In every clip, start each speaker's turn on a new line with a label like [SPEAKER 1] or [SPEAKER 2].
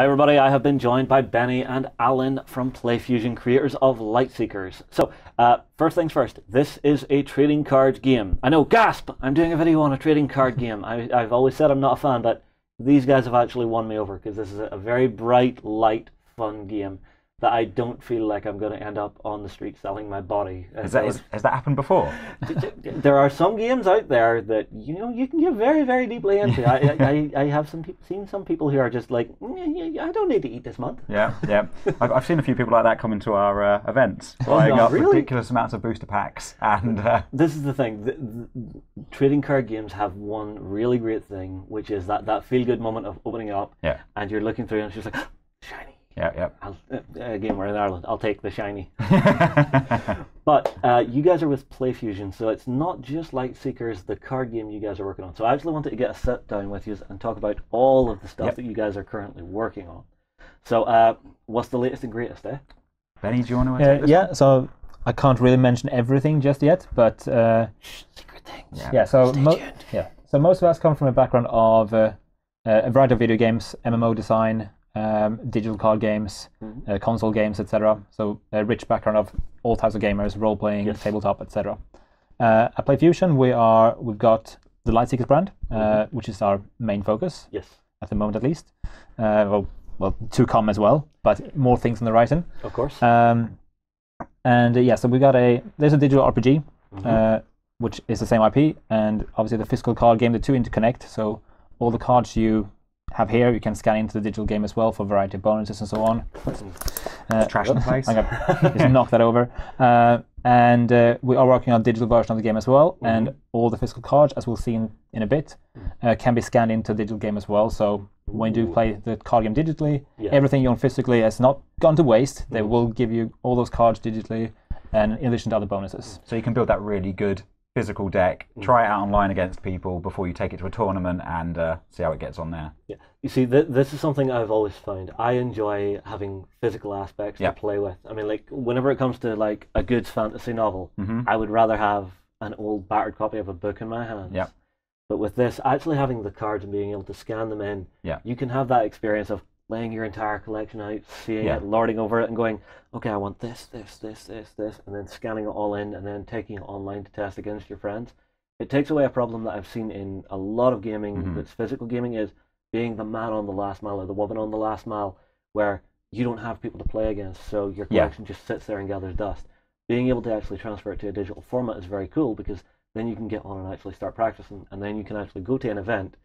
[SPEAKER 1] Hi everybody, I have been joined by Benny and Alan from PlayFusion, creators of Lightseekers. So, uh, first things first, this is a trading card game. I know, gasp! I'm doing a video on a trading card game. I, I've always said I'm not a fan, but these guys have actually won me over because this is a very bright, light, fun game that I don't feel like I'm going to end up on the street selling my body.
[SPEAKER 2] Has that, is, has that happened before?
[SPEAKER 1] there are some games out there that you know you can get very, very deeply into. I, I, I have some seen some people who are just like, mm, I don't need to eat this month.
[SPEAKER 2] Yeah, yeah. I've, I've seen a few people like that come into our uh, events, oh, buying up really? ridiculous amounts of booster packs. And uh...
[SPEAKER 1] this is the thing: the, the, trading card games have one really great thing, which is that that feel good moment of opening it up,
[SPEAKER 2] yeah.
[SPEAKER 1] and you're looking through, and it's just like shiny
[SPEAKER 2] yeah, yeah.
[SPEAKER 1] I'll, uh, again, we're in Ireland. I'll take the shiny. but uh, you guys are with PlayFusion, so it's not just Lightseekers, the card game you guys are working on. So I actually wanted to get a sit down with you and talk about all of the stuff yep. that you guys are currently working on. So, uh, what's the latest and greatest, eh?
[SPEAKER 2] Benny, do you want to?
[SPEAKER 3] Uh, yeah. One? So I can't really mention everything just yet, but
[SPEAKER 1] uh, secret things.
[SPEAKER 3] Yeah. yeah so mo- yeah. So most of us come from a background of uh, a variety of video games, MMO design, um, digital card games, mm-hmm. uh, console games, etc. So a rich background of all types of gamers, role playing, yes. tabletop, etc. Uh, at PlayFusion, we are we've got the Lightseekers brand, uh, mm-hmm. which is our main focus.
[SPEAKER 1] Yes.
[SPEAKER 3] At the moment, at least. Uh, well, well, to come as well, but more things on the horizon.
[SPEAKER 1] Of course.
[SPEAKER 3] Um, and uh, yeah, so we got a there's a digital RPG, mm-hmm. Uh, which is the same IP, and obviously the physical card game. The two interconnect, so all the cards you have here. You can scan into the digital game as well for a variety of bonuses and so on.
[SPEAKER 2] Uh, trash in the place.
[SPEAKER 3] I'm gonna just knock that over. Uh, and uh, we are working on a digital version of the game as well. Mm-hmm. And all the physical cards, as we'll see in, in a bit, uh, can be scanned into the digital game as well. So when you do play the card game digitally, yeah. everything you own physically has not gone to waste. They mm-hmm. will give you all those cards digitally, and in addition to other bonuses.
[SPEAKER 2] So you can build that really good physical deck, mm. try it out online against people before you take it to a tournament and uh, see how it gets on there.
[SPEAKER 1] Yeah, you see, th- this is something I've always found. I enjoy having physical aspects yep. to play with. I mean, like whenever it comes to like a good fantasy novel,
[SPEAKER 2] mm-hmm.
[SPEAKER 1] I would rather have an old battered copy of a book in my hands.
[SPEAKER 2] Yep.
[SPEAKER 1] But with this, actually having the cards and being able to scan them in,
[SPEAKER 2] yeah.
[SPEAKER 1] you can have that experience of laying your entire collection out, seeing yeah. it, lording over it, and going, okay, I want this, this, this, this, this, and then scanning it all in, and then taking it online to test against your friends. It takes away a problem that I've seen in a lot of gaming mm-hmm. that's physical gaming is being the man on the last mile or the woman on the last mile, where you don't have people to play against, so your collection yeah. just sits there and gathers dust. Being able to actually transfer it to a digital format is very cool because then you can get on and actually start practicing, and then you can actually go to an event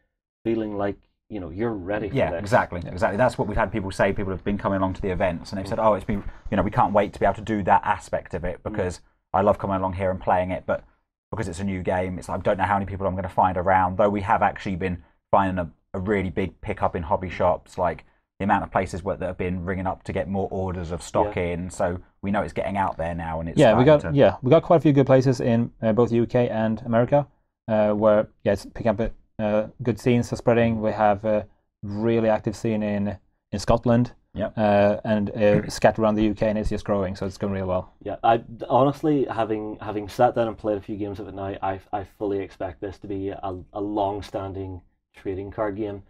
[SPEAKER 1] feeling like you know you're ready
[SPEAKER 2] yeah
[SPEAKER 1] this.
[SPEAKER 2] exactly exactly that's what we've had people say people have been coming along to the events and they've said oh it's been you know we can't wait to be able to do that aspect of it because mm. i love coming along here and playing it but because it's a new game it's like, i don't know how many people i'm going to find around though we have actually been finding a, a really big pickup in hobby shops like the amount of places where, that have been ringing up to get more orders of stock yeah. in so we know it's getting out there now and it's
[SPEAKER 3] yeah we got
[SPEAKER 2] to...
[SPEAKER 3] yeah we got quite a few good places in uh, both the uk and america uh, where yeah it's picking up uh, good scenes are spreading. We have a really active scene in in Scotland.
[SPEAKER 2] Yeah.
[SPEAKER 3] Uh, and uh, scattered around the UK, and it's just growing, so it's going really well.
[SPEAKER 1] Yeah, I honestly, having having sat down and played a few games of it now, I I fully expect this to be a, a long-standing trading card game.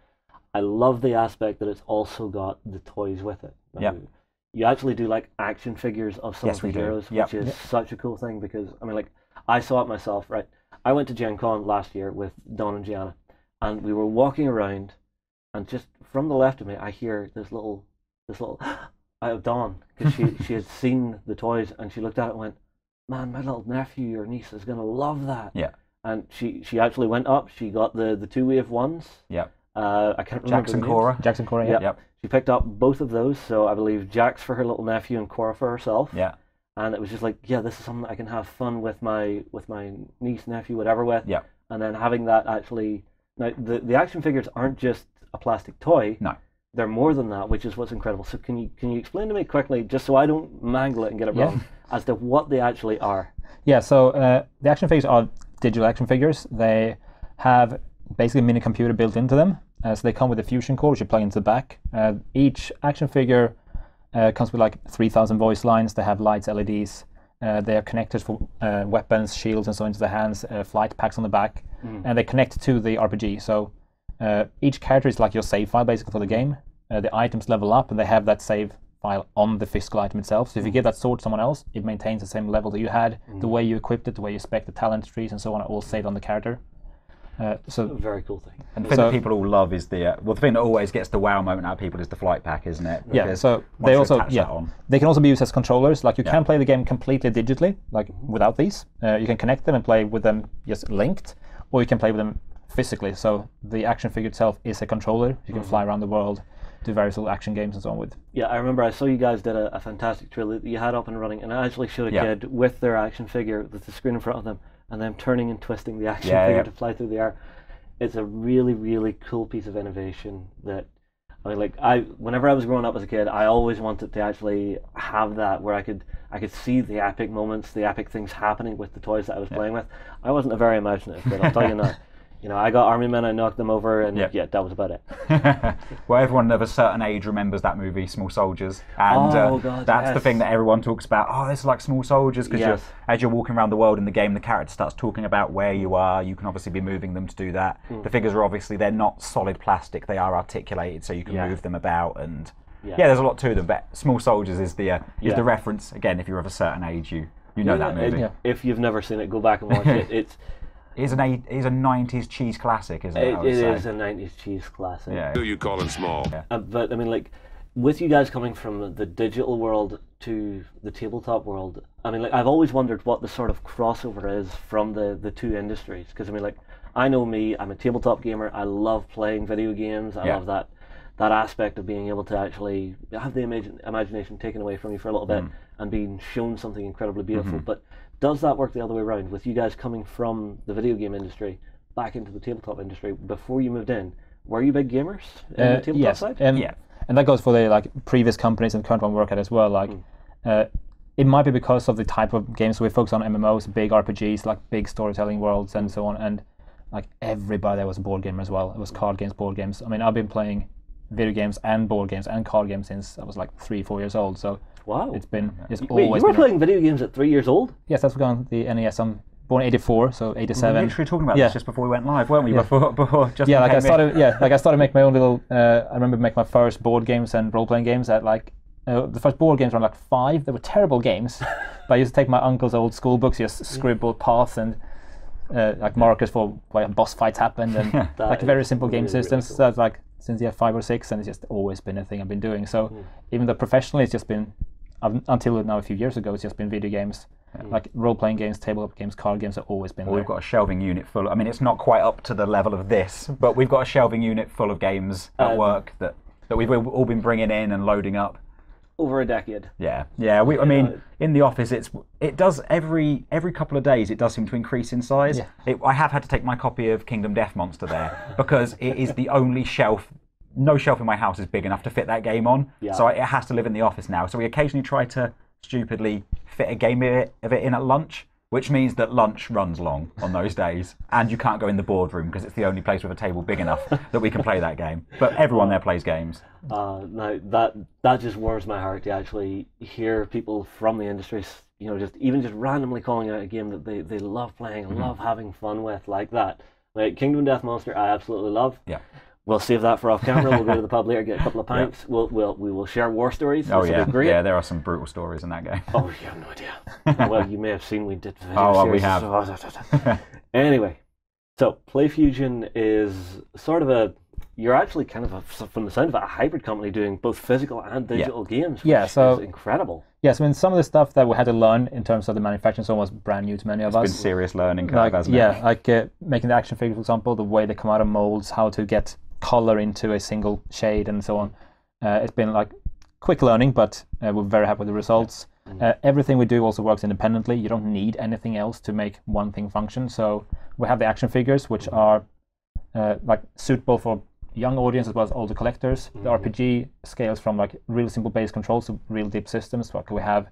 [SPEAKER 1] I love the aspect that it's also got the toys with it.
[SPEAKER 2] Yeah.
[SPEAKER 1] You actually do like action figures of some
[SPEAKER 2] yes,
[SPEAKER 1] of the heroes, which is yep. such a cool thing because I mean, like I saw it myself. Right, I went to Gen Con last year with Don and Gianna, and we were walking around, and just from the left of me, I hear this little, this little out of Dawn because she she had seen the toys and she looked at it and went, "Man, my little nephew or niece is gonna love that."
[SPEAKER 2] Yeah.
[SPEAKER 1] And she she actually went up. She got the the two wave ones.
[SPEAKER 2] Yeah.
[SPEAKER 1] Uh, I can't remember.
[SPEAKER 2] Jax and Cora.
[SPEAKER 3] Jax and Cora.
[SPEAKER 1] Yeah.
[SPEAKER 3] Yep.
[SPEAKER 2] yep.
[SPEAKER 1] She picked up both of those, so I believe Jax for her little nephew and Cora for herself.
[SPEAKER 2] Yeah
[SPEAKER 1] and it was just like, yeah, this is something I can have fun with my with my niece, nephew, whatever with.
[SPEAKER 2] Yeah.
[SPEAKER 1] And then having that actually now the the action figures aren't just a plastic toy.
[SPEAKER 2] No.
[SPEAKER 1] They're more than that, which is what's incredible. So can you can you explain to me quickly, just so I don't mangle it and get it
[SPEAKER 3] yeah.
[SPEAKER 1] wrong, as to what they actually are?
[SPEAKER 3] Yeah. So uh, the action figures are digital action figures. They have basically a mini computer built into them. Uh, so they come with a fusion core, which you plug into the back. Uh, each action figure uh, comes with like 3,000 voice lines. They have lights, LEDs. Uh, they are connected for uh, weapons, shields, and so on into the hands. Uh, flight packs on the back,
[SPEAKER 1] mm.
[SPEAKER 3] and they connect to the RPG. So uh, each character is like your save file basically for the game. uh, the items level up and they have that save file on the physical item itself. So if you give that sword to someone else, it maintains the same level that you had. The way you equipped it, the way you spec the talent trees and so on, are all saved on the character. Uh, so
[SPEAKER 1] Very cool thing.
[SPEAKER 2] And the thing
[SPEAKER 3] So-
[SPEAKER 2] that people all love is the uh, well, the thing that always gets the wow moment out of people is the flight pack, isn't it?
[SPEAKER 3] yeah, so they also yeah
[SPEAKER 2] on-
[SPEAKER 3] they can also be used as controllers. Like you can play the game completely digitally, like without these. Uh, you can connect them and play with them just linked, or you can play with them physically. So the action figure itself is a controller. You can fly around the world, do various little action games and so on with.
[SPEAKER 1] Yeah, I remember I saw you guys did a, a fantastic trailer that you had up and running, and I actually showed a
[SPEAKER 2] Yeah.
[SPEAKER 1] kid with their action figure with the screen in front of them, and then turning and twisting the action
[SPEAKER 2] Yeah,
[SPEAKER 1] figure
[SPEAKER 2] yeah.
[SPEAKER 1] to fly through the air. It's a really, really cool piece of innovation that I mean, like I whenever I was growing up as a kid, I always wanted to actually have that where I could I could see the epic moments, the epic things happening with the toys that I was playing with. I wasn't a very imaginative kid, I'll tell you now. You know, I got army men, I knocked them over, and
[SPEAKER 2] Yeah.
[SPEAKER 1] yeah, that was about it.
[SPEAKER 2] well, everyone of a certain age remembers that movie, Small Soldiers, and
[SPEAKER 1] Oh,
[SPEAKER 2] uh,
[SPEAKER 1] God,
[SPEAKER 2] that's the thing that everyone talks about. Oh, it's like Small Soldiers because
[SPEAKER 1] Yes.
[SPEAKER 2] as you're walking around the world in the game, the character starts talking about where you are. You can obviously be moving them to do that.
[SPEAKER 1] Hmm.
[SPEAKER 2] The figures are obviously they're not solid plastic; they are articulated, so you can
[SPEAKER 1] Yeah.
[SPEAKER 2] move them about and.
[SPEAKER 1] Yeah.
[SPEAKER 2] Yeah. there's a lot to them, but Small Soldiers is the uh, is the reference. Again, if you're of a certain age, you you know that movie.
[SPEAKER 1] and If you've never seen it, go back and watch it. It's
[SPEAKER 2] It's an eight, it's a '90s cheese classic, isn't it?
[SPEAKER 1] it,
[SPEAKER 2] I would
[SPEAKER 1] it a '90s cheese classic.
[SPEAKER 2] Yeah.
[SPEAKER 4] Who you calling small?
[SPEAKER 1] Uh, but I mean, like, with you guys coming from the digital world to the tabletop world, I mean, like, I've always wondered what the sort of crossover is from the the two industries. Because I mean, like, I know me, I'm a tabletop gamer. I love playing video games. I
[SPEAKER 2] Yeah.
[SPEAKER 1] love that that aspect of being able to actually have the imagine, imagination taken away from you for a little bit
[SPEAKER 2] Mm.
[SPEAKER 1] and being shown something incredibly beautiful.
[SPEAKER 2] Mm-hmm.
[SPEAKER 1] But does that work the other way around with you guys coming from the video game industry back into the tabletop industry before you moved in? Were you big gamers in the
[SPEAKER 3] Uh,
[SPEAKER 1] tabletop
[SPEAKER 3] yes,
[SPEAKER 1] side?
[SPEAKER 3] and
[SPEAKER 2] Yeah.
[SPEAKER 3] and that goes for the like previous companies and current one we work at as well. Like, uh, it might be because of the type of games we focus on MMOs, big RPGs, like big storytelling worlds and so on. And like everybody there was a board gamer as well. It was card games, board games. I mean, I've been playing video games and board games and card games since I was like three, four years old. So
[SPEAKER 1] Wow.
[SPEAKER 3] it's been it's
[SPEAKER 1] Wait,
[SPEAKER 3] always
[SPEAKER 1] you were
[SPEAKER 3] been.
[SPEAKER 1] playing video games at three years old?
[SPEAKER 3] yes, that's on the NES. I'm born '84, so eighty seven.
[SPEAKER 2] We were
[SPEAKER 3] '87.
[SPEAKER 2] literally talking about
[SPEAKER 3] Yeah.
[SPEAKER 2] this just before we went live, weren't we?
[SPEAKER 3] Yeah.
[SPEAKER 2] Before, before just
[SPEAKER 3] yeah, like I started. Yeah, like I started making my own little. Uh, I remember making my first board games and role playing games at like. Uh, the first board games were like five. They were terrible games, but I used to take my uncle's old school books, just scribble paths and uh, like markers for where boss fights happened, and
[SPEAKER 1] That
[SPEAKER 3] like very
[SPEAKER 1] is
[SPEAKER 3] simple game
[SPEAKER 1] really, really
[SPEAKER 3] systems.
[SPEAKER 1] cool.
[SPEAKER 3] So that's like since yeah five or six, and it's just always been a thing I've been doing. So even though professionally, it's just been until now a few years ago, it's just been video games, like role playing games, tabletop games, card games have always been
[SPEAKER 2] Well,
[SPEAKER 3] there.
[SPEAKER 2] we've got a shelving unit full. I mean, it's not quite up to the level of this, but we've got a shelving unit full of games at
[SPEAKER 1] Um,
[SPEAKER 2] work that that we've all been bringing in and loading up.
[SPEAKER 1] Over a decade.
[SPEAKER 2] Yeah, yeah. We, I
[SPEAKER 1] uh,
[SPEAKER 2] mean, in the office, it's it does every every couple of days. It does seem to increase in size.
[SPEAKER 3] Yeah.
[SPEAKER 2] It, I have had to take my copy of Kingdom Death Monster there because it is the only shelf. No shelf in my house is big enough to fit that game on,
[SPEAKER 1] Yeah.
[SPEAKER 2] so it has to live in the office now. So we occasionally try to stupidly fit a game of it, of it in at lunch, which means that lunch runs long on those days, and you can't go in the boardroom because it's the only place with a table big enough that we can play that game. But everyone there plays games.
[SPEAKER 1] Uh, now that that just warms my heart to actually hear people from the industry, you know, just even just randomly calling out a game that they, they love playing
[SPEAKER 2] Mm-hmm.
[SPEAKER 1] and love having fun with like that. Like Kingdom Death Monster, I absolutely love.
[SPEAKER 2] Yeah.
[SPEAKER 1] We'll save that for off camera. We'll go to the pub later, get a couple of pints. We'll, we'll we will share war stories.
[SPEAKER 2] Oh yeah,
[SPEAKER 1] be great.
[SPEAKER 2] yeah. There are some brutal stories in that game.
[SPEAKER 1] Oh, you have no idea. well, you may have seen we did.
[SPEAKER 2] Oh, well, we have.
[SPEAKER 1] so- anyway, so PlayFusion is sort of a. You're actually kind of a, from the sound of it, a hybrid company doing both physical and digital games.
[SPEAKER 3] Yeah, so-
[SPEAKER 1] is incredible.
[SPEAKER 3] Yes, I mean some of the stuff that we had to learn in terms of the manufacturing so was brand new to many of
[SPEAKER 2] It's
[SPEAKER 3] us.
[SPEAKER 2] been serious learning curve,
[SPEAKER 3] like
[SPEAKER 2] hasn't
[SPEAKER 3] yeah,
[SPEAKER 2] it?
[SPEAKER 3] like uh, making the action figure, for example, the way they come out of molds, how to get color into a single shade, and so on. Uh, it's been like quick learning, but uh, we're very happy with the results. Uh, everything we do also works independently. You don't need anything else to make one thing function. So we have the action figures, which are uh, like suitable for young audience as well as older collectors. The RPG scales from like real simple base controls to real deep systems. What Like we have,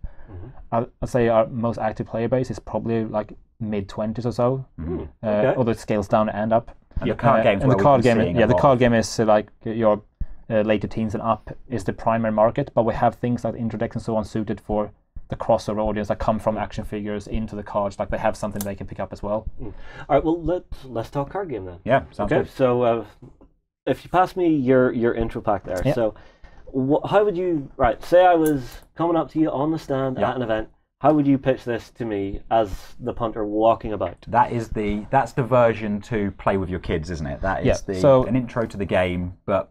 [SPEAKER 3] I'll, I'll say our most active player base is probably like mid twenties or so. Uh,
[SPEAKER 1] Okay.
[SPEAKER 3] Although it scales down and up.
[SPEAKER 2] And the card
[SPEAKER 3] Uh,
[SPEAKER 2] games
[SPEAKER 3] and the card game, yeah, the card game is uh, like your uh, later teens and up is the primary market, but we have things like intro decks and so on suited for the crossover audience that come from action figures into the cards. Like they have something they can pick up as well.
[SPEAKER 1] All right, well let's let's talk card game then.
[SPEAKER 2] Yeah, sounds
[SPEAKER 1] Okay,
[SPEAKER 2] good.
[SPEAKER 1] so uh, if you pass me your your intro pack there,
[SPEAKER 3] Yeah.
[SPEAKER 1] so how would you right? Say I was coming up to you on the stand
[SPEAKER 2] Yeah.
[SPEAKER 1] at an event. How would you pitch this to me as the punter walking about?
[SPEAKER 2] That is the that's the version to play with your kids, isn't it? That is
[SPEAKER 3] Yeah,
[SPEAKER 2] the
[SPEAKER 3] so-
[SPEAKER 2] an intro to the game, but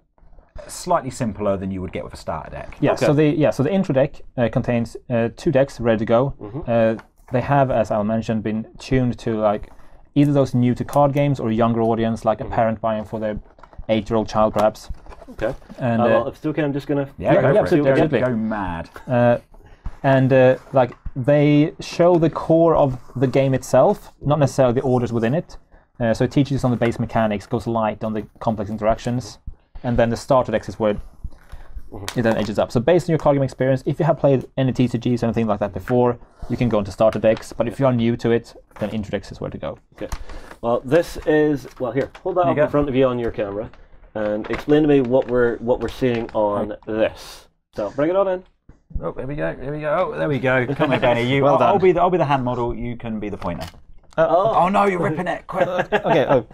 [SPEAKER 2] slightly simpler than you would get with a starter deck.
[SPEAKER 3] Yeah.
[SPEAKER 1] Okay.
[SPEAKER 3] So the yeah so the intro deck uh, contains uh, two decks ready to go. Uh, they have, as Al mentioned, been tuned to like either those new to card games or a younger audience, like a parent buying for their eight-year-old child, perhaps.
[SPEAKER 1] Okay.
[SPEAKER 3] And
[SPEAKER 1] Uh, well, if it's okay, I'm just gonna.
[SPEAKER 2] Yeah,
[SPEAKER 3] Yeah,
[SPEAKER 2] go
[SPEAKER 3] yeah,
[SPEAKER 2] for
[SPEAKER 3] absolutely,
[SPEAKER 2] it. Go- Go mad.
[SPEAKER 3] uh, and uh, like they show the core of the game itself, not necessarily the orders within it. Uh, so it teaches you some of the base mechanics, goes light on the complex interactions, and then the starter decks is where it, it then edges up. So based on your card game experience, if you have played any TCGs or anything like that before, you can go into starter decks. But if you are new to it, then intro decks is where to go.
[SPEAKER 1] Okay. Well, this is well. Here, hold that up
[SPEAKER 2] go.
[SPEAKER 1] in front of you on your camera, and explain to me what we're what we're seeing on this. So bring it on in.
[SPEAKER 2] Oh, there we go. There we go. Oh, there we go. Come here, Benny. You.
[SPEAKER 3] Well
[SPEAKER 2] I'll, I'll be the, I'll be the hand model. You can be the pointer.
[SPEAKER 1] Oh,
[SPEAKER 2] Oh no, you're ripping it. Quick.
[SPEAKER 3] okay. Oh,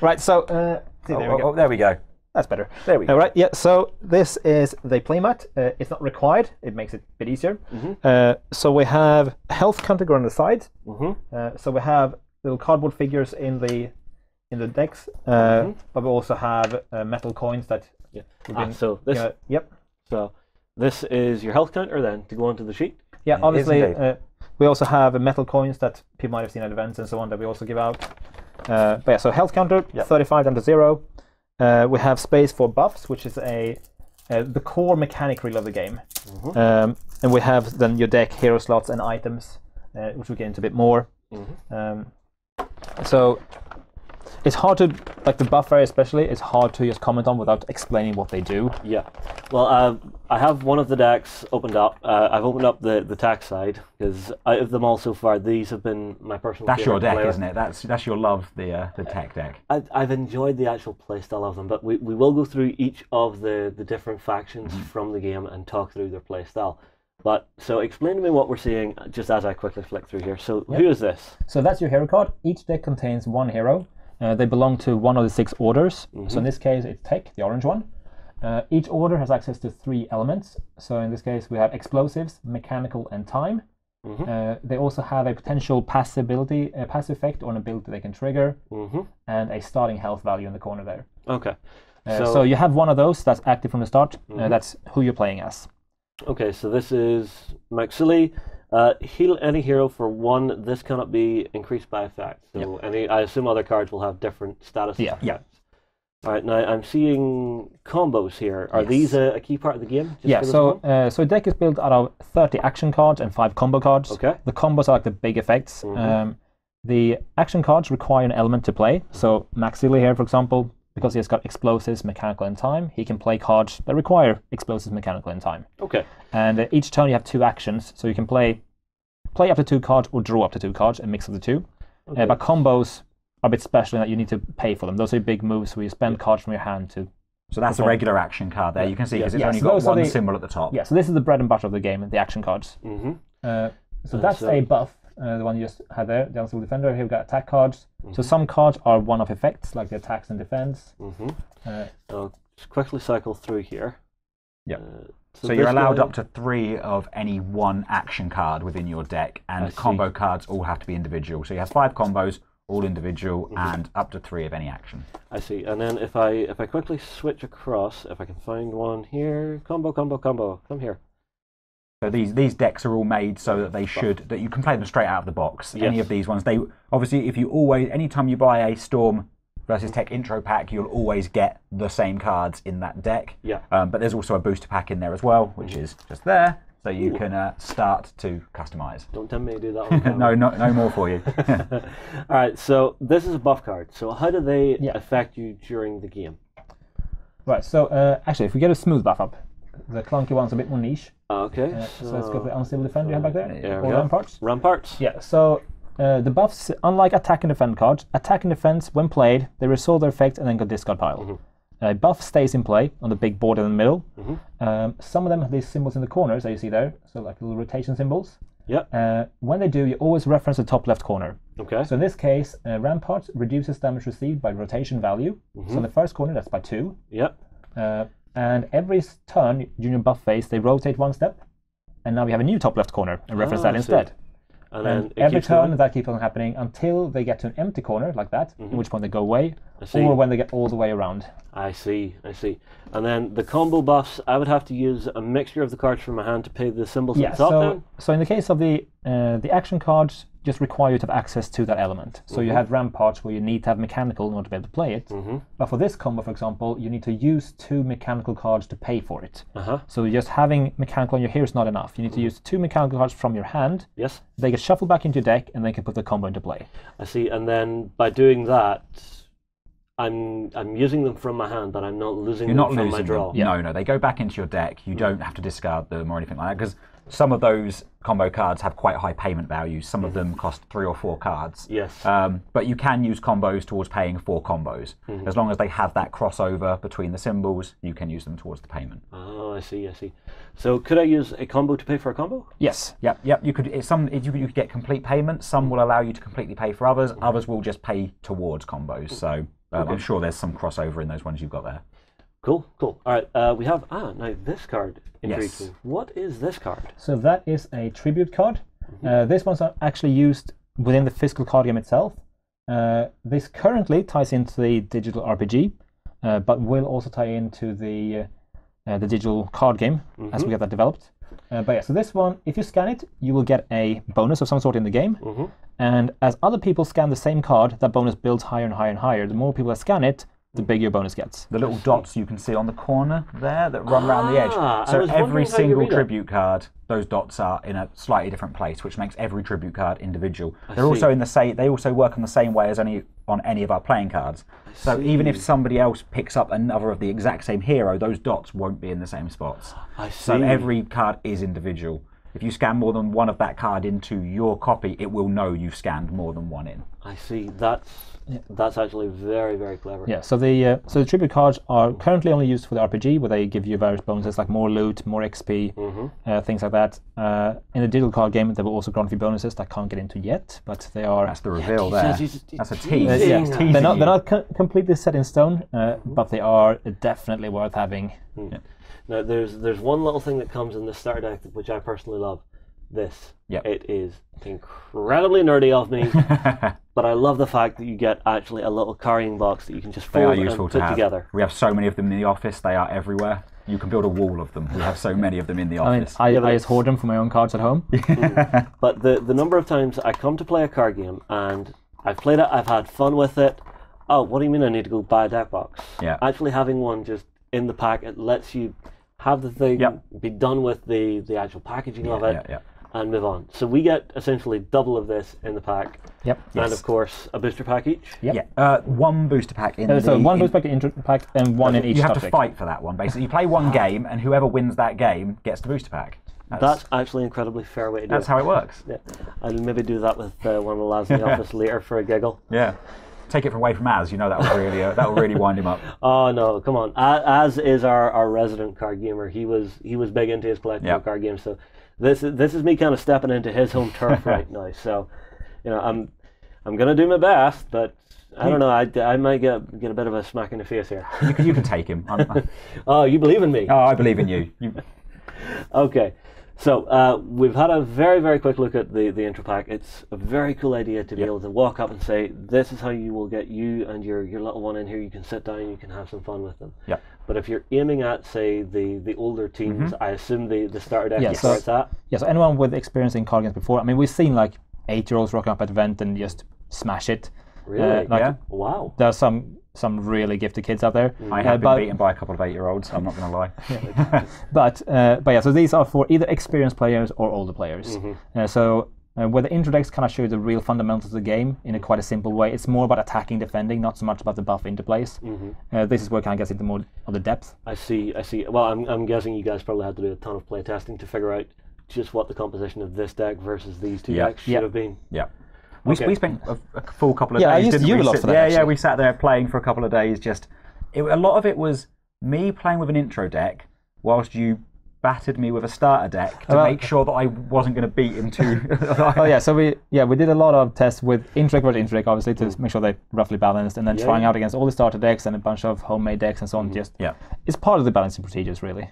[SPEAKER 3] right. So uh, see,
[SPEAKER 2] Oh,
[SPEAKER 3] there we go.
[SPEAKER 2] oh, there we go.
[SPEAKER 3] That's better.
[SPEAKER 2] There we go.
[SPEAKER 3] All right, yeah. So this is the playmat. Uh, it's not required. It makes it a bit easier. Uh, so we have health counter on the side.
[SPEAKER 1] Mhm.
[SPEAKER 3] Uh, so we have little cardboard figures in the in the decks, uh, but we also have uh, metal coins that.
[SPEAKER 1] Yeah. Ah, so this.
[SPEAKER 3] yeah, yep.
[SPEAKER 1] So this is your health counter then to go onto the sheet.
[SPEAKER 3] Yeah.
[SPEAKER 2] is
[SPEAKER 3] Obviously, uh, we also have uh, metal coins that people might have seen at events and so on that we also give out. Uh, but yeah, so health counter, 35 down to zero. Uh, we have space for buffs, which is a uh, the core mechanic really of the game. Um, and we have then your deck, hero slots, and items, uh, which we'll get into a bit more. Um, so it's hard to like the buff area especially. It's hard to just comment on without explaining what they do.
[SPEAKER 1] Yeah. Well, uh, I have one of the decks opened up. Uh, I've opened up the the tax side because out of them all so far, these have been my personal.
[SPEAKER 2] That's your deck,
[SPEAKER 1] to play with.
[SPEAKER 2] isn't it? That's that's your love, the uh, the tech deck.
[SPEAKER 1] I, I've enjoyed the actual playstyle of them, but we, we will go through each of the, the different factions from the game and talk through their playstyle. But so explain to me what we're seeing just as I quickly flick through here. So who is this?
[SPEAKER 3] So that's your hero card. Each deck contains one hero. Uh, they belong to one of the six orders. So in this case, it's Tech, the orange one. Uh, each order has access to three elements. So in this case, we have explosives, mechanical, and time. Uh, they also have a potential passive ability, a pass effect, or an ability they can trigger,
[SPEAKER 1] Mm-hmm.
[SPEAKER 3] and a starting health value in the corner there.
[SPEAKER 1] Okay.
[SPEAKER 3] Uh,
[SPEAKER 1] So-
[SPEAKER 3] so, you have one of those that's active from the start. Uh, that's who you're playing as.
[SPEAKER 1] Okay, so this is Maxilla. Uh, heal any hero for one. This cannot be increased by effect. So any, I assume other cards will have different status.
[SPEAKER 3] Yeah.
[SPEAKER 2] Yeah.
[SPEAKER 1] All right. Now I'm seeing combos here. Are
[SPEAKER 2] Yes.
[SPEAKER 1] these a, a key part of the game? Just
[SPEAKER 3] Yeah, so uh, so a deck is built out of 30 action cards and 5 combo cards.
[SPEAKER 1] Okay.
[SPEAKER 3] The combos are like the big effects. Um, the action cards require an element to play. So Maxilla here, for example, because he has got explosives, mechanical, and time, he can play cards that require explosives, mechanical, and time.
[SPEAKER 1] Okay.
[SPEAKER 3] And uh, each turn you have two actions, so you can play play up to two cards or draw up to two cards, a mix of the two. Uh, but combos are a bit special in that you need to pay for them. Those are big moves where you spend cards from your hand to
[SPEAKER 2] So that's a regular action card there. You can see because it's
[SPEAKER 3] Yeah,
[SPEAKER 2] only
[SPEAKER 3] so
[SPEAKER 2] got one
[SPEAKER 3] the-
[SPEAKER 2] symbol at the top.
[SPEAKER 3] Yeah, so this is the bread and butter of the game, the action cards.
[SPEAKER 1] Mm-hmm.
[SPEAKER 3] Uh, so
[SPEAKER 1] Uh,
[SPEAKER 3] that's
[SPEAKER 1] so-
[SPEAKER 3] a buff, uh, the one you just had there, the Unseen Defender. Here we've got attack cards.
[SPEAKER 1] Mm-hmm.
[SPEAKER 3] So some cards are one-off effects, like the attacks and defense.
[SPEAKER 1] Mm-hmm.
[SPEAKER 3] Uh,
[SPEAKER 1] I'll just quickly cycle through here.
[SPEAKER 2] Yep.
[SPEAKER 1] Uh,
[SPEAKER 2] So you're allowed
[SPEAKER 1] guy-
[SPEAKER 2] up to three of any one action card within your deck, and
[SPEAKER 1] I see.
[SPEAKER 2] combo cards all have to be individual. So you have five combos, all individual,
[SPEAKER 1] Mm-hmm.
[SPEAKER 2] and up to three of any action.
[SPEAKER 1] I see. And then if I if I quickly switch across, if I can find one here, combo, combo, combo. Come here.
[SPEAKER 2] So these these decks are all made so that they should that you can play them straight out of the box. Any of these ones, they obviously if you always anytime you buy a Storm versus Tech intro pack, you'll always get the same cards in that deck.
[SPEAKER 1] Yeah.
[SPEAKER 2] Um, but there's also a booster pack in there as well, which is just there, so you can uh, start to customize.
[SPEAKER 1] Don't tempt me to do that. On
[SPEAKER 2] no, no, no more for you.
[SPEAKER 1] All right. So this is a buff card. So how do they
[SPEAKER 3] Yeah.
[SPEAKER 1] affect you during the game?
[SPEAKER 3] right, so uh, actually, if we get a smooth buff up, the clunky one's a bit more niche.
[SPEAKER 1] Okay.
[SPEAKER 3] Uh,
[SPEAKER 1] so
[SPEAKER 3] so let's go for the Unstable Defender you have back there.
[SPEAKER 1] Yeah, we go.
[SPEAKER 3] ramparts.
[SPEAKER 1] ramparts.
[SPEAKER 3] Yeah, so uh, the buffs, unlike attack and defend cards, attack and defense, when played, they resolve their effect and then go discard pile. Uh, buff stays in play on the big board in the middle. Um, some of them have these symbols in the corners that you see there, so like little rotation symbols.
[SPEAKER 1] Yeah.
[SPEAKER 3] Uh, when they do, you always reference the top left corner.
[SPEAKER 1] Okay.
[SPEAKER 3] So in this case, uh, Rampart reduces damage received by rotation value. So in the first corner, that's by two.
[SPEAKER 1] Yep.
[SPEAKER 3] And every turn during buff phase, they rotate one step. And now we have a new top left corner and reference
[SPEAKER 1] Ah,
[SPEAKER 3] that instead.
[SPEAKER 1] And then
[SPEAKER 3] And every turn
[SPEAKER 1] going.
[SPEAKER 3] that keeps on happening until they get to an empty corner like that, at which point they go away, or when they get all the way around.
[SPEAKER 1] I see, I see. And then the combo buffs, I would have to use a mixture of the cards from my hand to pay the symbols
[SPEAKER 3] Yeah.
[SPEAKER 1] the top
[SPEAKER 3] So,
[SPEAKER 1] then?
[SPEAKER 3] so in the case of the uh, the action cards, just require you to have access to that element. So
[SPEAKER 1] Mm-hmm.
[SPEAKER 3] you have ramparts where you need to have mechanical in order to be able to play it.
[SPEAKER 1] Mm-hmm.
[SPEAKER 3] But for this combo, for example, you need to use two mechanical cards to pay for it.
[SPEAKER 1] Uh-huh.
[SPEAKER 3] So just having mechanical on your hero is not enough. You need
[SPEAKER 1] Mm-hmm.
[SPEAKER 3] to use two mechanical cards from your hand.
[SPEAKER 1] Yes,
[SPEAKER 3] They get shuffled back into your deck, and they can put the combo into play.
[SPEAKER 1] I see. And then by doing that, I'm I'm using them from my hand, but I'm not losing
[SPEAKER 2] You're
[SPEAKER 1] them
[SPEAKER 2] not
[SPEAKER 1] from
[SPEAKER 2] losing
[SPEAKER 1] my draw.
[SPEAKER 2] them. No, no, they go back into your deck. You don't have to discard them or anything like that because some of those combo cards have quite high payment values. Some of mm. them cost three or four cards.
[SPEAKER 1] Yes.
[SPEAKER 2] Um, but you can use combos towards paying for combos. Mm-hmm. As long as they have that crossover between the symbols, you can use them towards the payment.
[SPEAKER 1] oh, I see, I see. So could I use a combo to pay for a combo?
[SPEAKER 3] Yes.
[SPEAKER 2] Yep, yep. You could some you, you could get complete payments. Some mm. will allow you to completely pay for others. Mm-hmm. Others will just pay towards combos. Mm. So um, I'm sure there's some crossover in those ones you've got there.
[SPEAKER 1] Cool, cool. All right, uh, we have ah now this card intrigues
[SPEAKER 2] Yes.
[SPEAKER 1] me. What is this card?
[SPEAKER 3] So that is a tribute card. Uh, this one's are actually used within the physical card game itself. Uh, this currently ties into the digital RPG, uh, but will also tie into the uh, uh, the digital card game as we get that developed. Uh, but yeah, so this one, if you scan it, you will get a bonus of some sort in the game.
[SPEAKER 1] Mhm.
[SPEAKER 3] And as other people scan the same card, that bonus builds higher and higher and higher. The more people that scan it, the bigger your bonus gets.
[SPEAKER 2] The little dots you can see on the corner there that run around the edge.
[SPEAKER 1] Ah,
[SPEAKER 2] So every single
[SPEAKER 1] read it.
[SPEAKER 2] tribute card, those dots are in a slightly different place, which makes every tribute card individual. They're
[SPEAKER 1] see.
[SPEAKER 2] also in the same. They also work on the same way as any on any of our playing cards. So even if somebody else picks up another of the exact same hero, those dots won't be in the same spots.
[SPEAKER 1] I see.
[SPEAKER 2] So every card is individual. If you scan more than one of that card into your copy, it will know you've scanned more than one in.
[SPEAKER 1] I see. That's that's actually very very clever.
[SPEAKER 3] Yeah, so the uh, so the tribute cards are currently only used for the RPG, where they give you various bonuses like more loot, more XP, uh, things like that. Uh, in the digital card game, there will also grant you bonuses that I can't get into yet, but they are.
[SPEAKER 2] That's the reveal
[SPEAKER 1] he
[SPEAKER 2] there.
[SPEAKER 1] says he's- he's
[SPEAKER 2] That's a tease.
[SPEAKER 1] Uh, yeah, they're
[SPEAKER 3] not they're not co- completely set in stone, uh, but they are definitely worth having.
[SPEAKER 1] Now there's there's one little thing that comes in the starter deck which I personally love. This.
[SPEAKER 2] Yep.
[SPEAKER 1] It is incredibly nerdy of me, but I love the fact that you get actually a little carrying box that you can just
[SPEAKER 2] They are
[SPEAKER 1] fold
[SPEAKER 2] useful
[SPEAKER 1] and
[SPEAKER 2] to
[SPEAKER 1] put
[SPEAKER 2] have.
[SPEAKER 1] together.
[SPEAKER 2] We have so many of them in the office. They are everywhere. You can build a wall of them. We have so many of them in the
[SPEAKER 3] I mean,
[SPEAKER 2] office.
[SPEAKER 3] I,
[SPEAKER 1] Yeah, but
[SPEAKER 3] I just hoard them for my own cards at home. Mm.
[SPEAKER 1] But the the number of times I come to play a card game and I've played it, I've had fun with it. Oh, what do you mean I need to go buy a deck box?
[SPEAKER 2] Yeah.
[SPEAKER 1] Actually having one just in the pack, it lets you have the thing,
[SPEAKER 2] Yep.
[SPEAKER 1] be done with the, the actual packaging of it,
[SPEAKER 2] yeah, yeah.
[SPEAKER 1] and move on. So we get essentially double of this in the pack,
[SPEAKER 3] Yep.
[SPEAKER 1] and
[SPEAKER 2] Yes.
[SPEAKER 1] of course a booster pack each.
[SPEAKER 3] Yep.
[SPEAKER 2] Yeah, uh, one booster pack in
[SPEAKER 3] Uh,
[SPEAKER 2] the.
[SPEAKER 3] so one
[SPEAKER 2] in-
[SPEAKER 3] pack in intro pack and one in each
[SPEAKER 2] You have
[SPEAKER 3] starter
[SPEAKER 2] to fight for that one. Basically, you play one game, and whoever wins that game gets the booster pack. That's,
[SPEAKER 1] That's actually an incredibly fair way to do
[SPEAKER 2] that's
[SPEAKER 1] it.
[SPEAKER 2] how it works.
[SPEAKER 1] Yeah. I'll maybe do that with uh, one of the lads in the office later for a giggle.
[SPEAKER 2] Yeah. Take it away from Az. You know that will really uh, that will really wind him up.
[SPEAKER 1] Oh no, come on! A- As is our, our resident card gamer, he was he was big into his collection
[SPEAKER 2] Yep.
[SPEAKER 1] card games. So this is this is me kind of stepping into his home turf right now. So you know I'm I'm gonna do my best, but I don't know. I, I might get get a bit of a smack in the face here.
[SPEAKER 2] You can, you can take him. I'm, I'm-
[SPEAKER 1] oh, you believe in me?
[SPEAKER 2] oh, I believe in you. you
[SPEAKER 1] Okay. So uh, we've had a very, very quick look at the, the intro pack. It's a very cool idea to be able to walk up and say, this is how you will get you and your, your little one in here. You can sit down, you can have some fun with them.
[SPEAKER 2] Yep.
[SPEAKER 1] But if you're aiming at, say, the, the older teams, I assume the, the starter deck
[SPEAKER 3] Yeah, so-
[SPEAKER 1] where at.
[SPEAKER 3] Yeah, so anyone with experience in card games before, I mean, we've seen like eight-year-olds rocking up at event and just smash it.
[SPEAKER 1] Really?
[SPEAKER 3] like-
[SPEAKER 2] yeah.
[SPEAKER 1] Wow.
[SPEAKER 3] There are some some really gifted kids out there.
[SPEAKER 2] I
[SPEAKER 3] Uh,
[SPEAKER 2] have been
[SPEAKER 3] but,
[SPEAKER 2] beaten by a couple of eight-year-olds. I'm not going to lie.
[SPEAKER 3] but uh, but yeah, so these are for either experienced players or older players. Uh, so uh, where the intro decks kind of show you the real fundamentals of the game in a quite a simple way. It's more about attacking, defending, not so much about the buff interplays. Uh, this is where it kind of gets into more of the depth.
[SPEAKER 1] I see, I see. Well, I'm, I'm guessing you guys probably had to do a ton of play testing to figure out just what the composition of this deck versus these two decks should
[SPEAKER 3] Yeah.
[SPEAKER 1] have been.
[SPEAKER 2] Yeah. We,
[SPEAKER 1] Okay.
[SPEAKER 2] we spent a, a full couple of
[SPEAKER 3] Yeah, I
[SPEAKER 2] days.
[SPEAKER 3] used
[SPEAKER 2] didn't
[SPEAKER 3] you
[SPEAKER 2] we?
[SPEAKER 3] a lot for that,
[SPEAKER 2] Yeah, yeah. We sat there playing for a couple of days. Just it, a lot of it was me playing with an intro deck, whilst you battered me with a starter deck to
[SPEAKER 3] Well-
[SPEAKER 2] make sure that I wasn't going to beat him too.
[SPEAKER 3] Oh yeah, so we yeah we did a lot of tests with intro deck versus intro deck, obviously to make sure they're roughly balanced, and then
[SPEAKER 1] Mm. Yeah,
[SPEAKER 3] trying
[SPEAKER 1] yeah.
[SPEAKER 3] out against all the starter decks and a bunch of homemade decks and so on. Just
[SPEAKER 2] yeah.
[SPEAKER 3] it's part of the balancing procedures, really.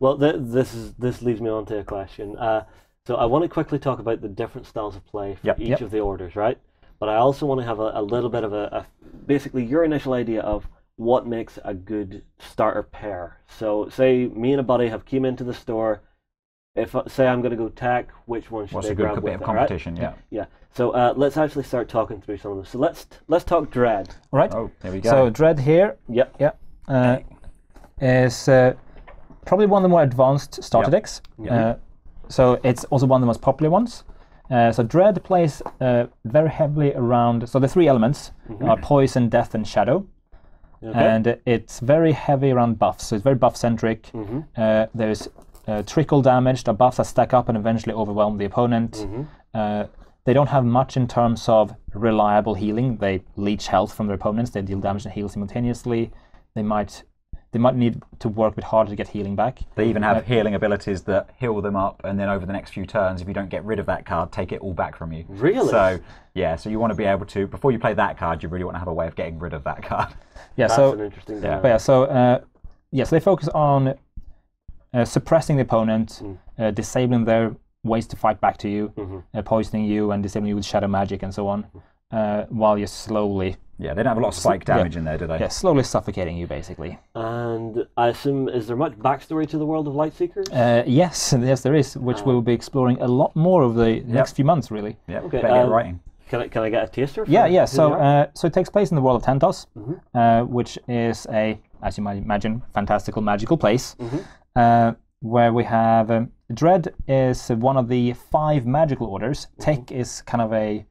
[SPEAKER 1] Well, th- this is this leads me on to a question. Uh, so I want to quickly talk about the different styles of play for
[SPEAKER 2] Yep.
[SPEAKER 1] each
[SPEAKER 3] Yep.
[SPEAKER 1] of the orders, right? But I also want to have a, a little bit of a, a basically your initial idea of what makes a good starter pair. So, say me and a buddy have came into the store. If uh, say I'm going to go tech, which one should
[SPEAKER 2] What's
[SPEAKER 1] they
[SPEAKER 2] a good
[SPEAKER 1] grab
[SPEAKER 2] bit
[SPEAKER 1] with
[SPEAKER 2] of
[SPEAKER 1] it, right?
[SPEAKER 2] competition? Yeah.
[SPEAKER 1] Yeah. So uh, let's actually start talking through some of them. So let's let's talk dread.
[SPEAKER 3] All right.
[SPEAKER 2] Oh, there we go.
[SPEAKER 3] So Dread here,
[SPEAKER 1] Yep.
[SPEAKER 3] yeah, uh, is uh, probably one of the more advanced starter
[SPEAKER 2] Yep.
[SPEAKER 3] decks. Uh, so it's also one of the most popular ones. Uh, so Dread plays uh, very heavily around. So the three elements are poison, death, and shadow.
[SPEAKER 1] Okay.
[SPEAKER 3] and it's very heavy around buffs. So it's very buff centric. Uh, there's uh, trickle damage, the buffs that stack up and eventually overwhelm the opponent. Uh, they don't have much in terms of reliable healing. They leech health from their opponents. They deal damage and heal simultaneously. They might they might need to work a bit harder to get healing back.
[SPEAKER 2] They even have healing abilities that heal them up, and then over the next few turns, if you don't get rid of that card, take it all back from you.
[SPEAKER 1] Really?
[SPEAKER 2] So yeah, so you want to be able to before you play that card, you really want to have a way of getting rid of that card.
[SPEAKER 3] Yeah.
[SPEAKER 1] That's
[SPEAKER 3] so
[SPEAKER 1] an interesting.
[SPEAKER 2] yeah.
[SPEAKER 1] dynamic.
[SPEAKER 3] But yeah, so uh, yes, they focus on uh, suppressing the opponent, uh, disabling their ways to fight back to you, uh, poisoning you, and disabling you with shadow magic and so on, uh, while you're slowly,
[SPEAKER 2] Yeah, they don't have a lot of spike damage in there, do they?
[SPEAKER 3] yeah, slowly suffocating you, basically.
[SPEAKER 1] And I assume is there much backstory to the world of Lightseekers?
[SPEAKER 3] Uh, yes, yes, there is, which we'll be exploring a lot more over the next few months, really.
[SPEAKER 2] Yeah,
[SPEAKER 1] Okay,
[SPEAKER 2] better get
[SPEAKER 1] um,
[SPEAKER 2] writing.
[SPEAKER 1] Can I can I get a taster? for
[SPEAKER 3] Yeah, yeah. So, uh, so it takes place in the world of Tantos, uh, which is a, as you might imagine, fantastical magical place, uh, where we have um, Dread is one of the five magical orders. Tech is kind of a,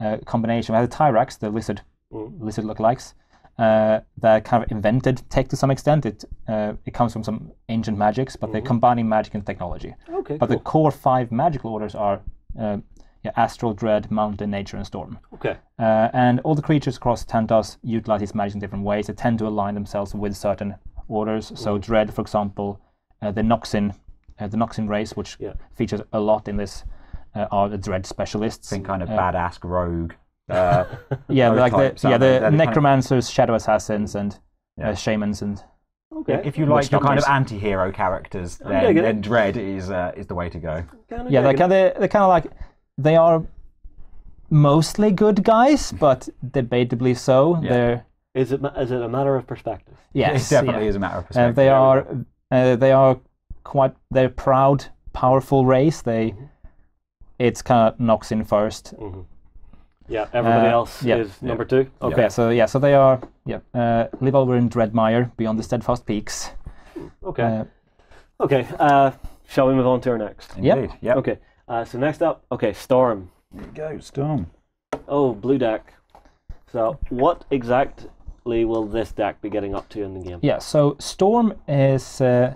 [SPEAKER 3] uh combination. We have the Tyrax, the lizard, lizard lookalikes. Uh, that kind of invented tech to some extent. It uh, it comes from some ancient magics, but they're combining magic and technology.
[SPEAKER 1] okay,
[SPEAKER 3] But
[SPEAKER 1] cool.
[SPEAKER 3] the core five magical orders are uh, yeah, Astral, Dread, Mountain, Nature, and Storm.
[SPEAKER 1] okay,
[SPEAKER 3] Uh, and all the creatures across Tantos utilize these magic in different ways. They tend to align themselves with certain orders. So Dread, for example, uh, the Noxin, uh, the Noxin race, which
[SPEAKER 1] Yeah.
[SPEAKER 3] features a lot in this, uh, are the Dread specialists.
[SPEAKER 2] Think kind of
[SPEAKER 3] uh,
[SPEAKER 2] badass rogue. Uh,
[SPEAKER 3] Yeah, like
[SPEAKER 2] types,
[SPEAKER 3] the yeah
[SPEAKER 2] aren't
[SPEAKER 3] the
[SPEAKER 2] They're kind of-
[SPEAKER 3] necromancers, shadow assassins, and
[SPEAKER 2] Yeah.
[SPEAKER 3] uh, shamans, and
[SPEAKER 1] okay.
[SPEAKER 2] if you like your kind of anti-hero characters,
[SPEAKER 1] I'm
[SPEAKER 2] then, then. Dread is uh, is the way to go.
[SPEAKER 1] Kinda
[SPEAKER 3] yeah, they're
[SPEAKER 1] digging
[SPEAKER 3] kind of they're kind of like they are mostly good guys, but debatably so.
[SPEAKER 2] Yeah.
[SPEAKER 3] They're is
[SPEAKER 1] it. Is it is it a matter of perspective?
[SPEAKER 3] yes,
[SPEAKER 2] it definitely
[SPEAKER 3] yeah.
[SPEAKER 2] is a matter of
[SPEAKER 3] Uh,
[SPEAKER 2] perspective.
[SPEAKER 3] they are uh, they are quite they're proud, powerful race. They it's kind of Noxin first.
[SPEAKER 1] Yeah, everybody
[SPEAKER 3] Uh,
[SPEAKER 1] else
[SPEAKER 3] yeah.
[SPEAKER 1] is number two. Okay,
[SPEAKER 3] Okay, so yeah, so they are yeah uh, live over in Dreadmire beyond the Steadfast Peaks.
[SPEAKER 1] okay,
[SPEAKER 3] Uh,
[SPEAKER 1] okay. Uh, shall we move on to our next?
[SPEAKER 2] Indeed. Yeah.
[SPEAKER 1] Okay, uh, so next up, okay, Storm.
[SPEAKER 2] There you go, Storm.
[SPEAKER 1] Oh, blue deck. So, what exactly will this deck be getting up to in the game?
[SPEAKER 3] yeah, so Storm is uh,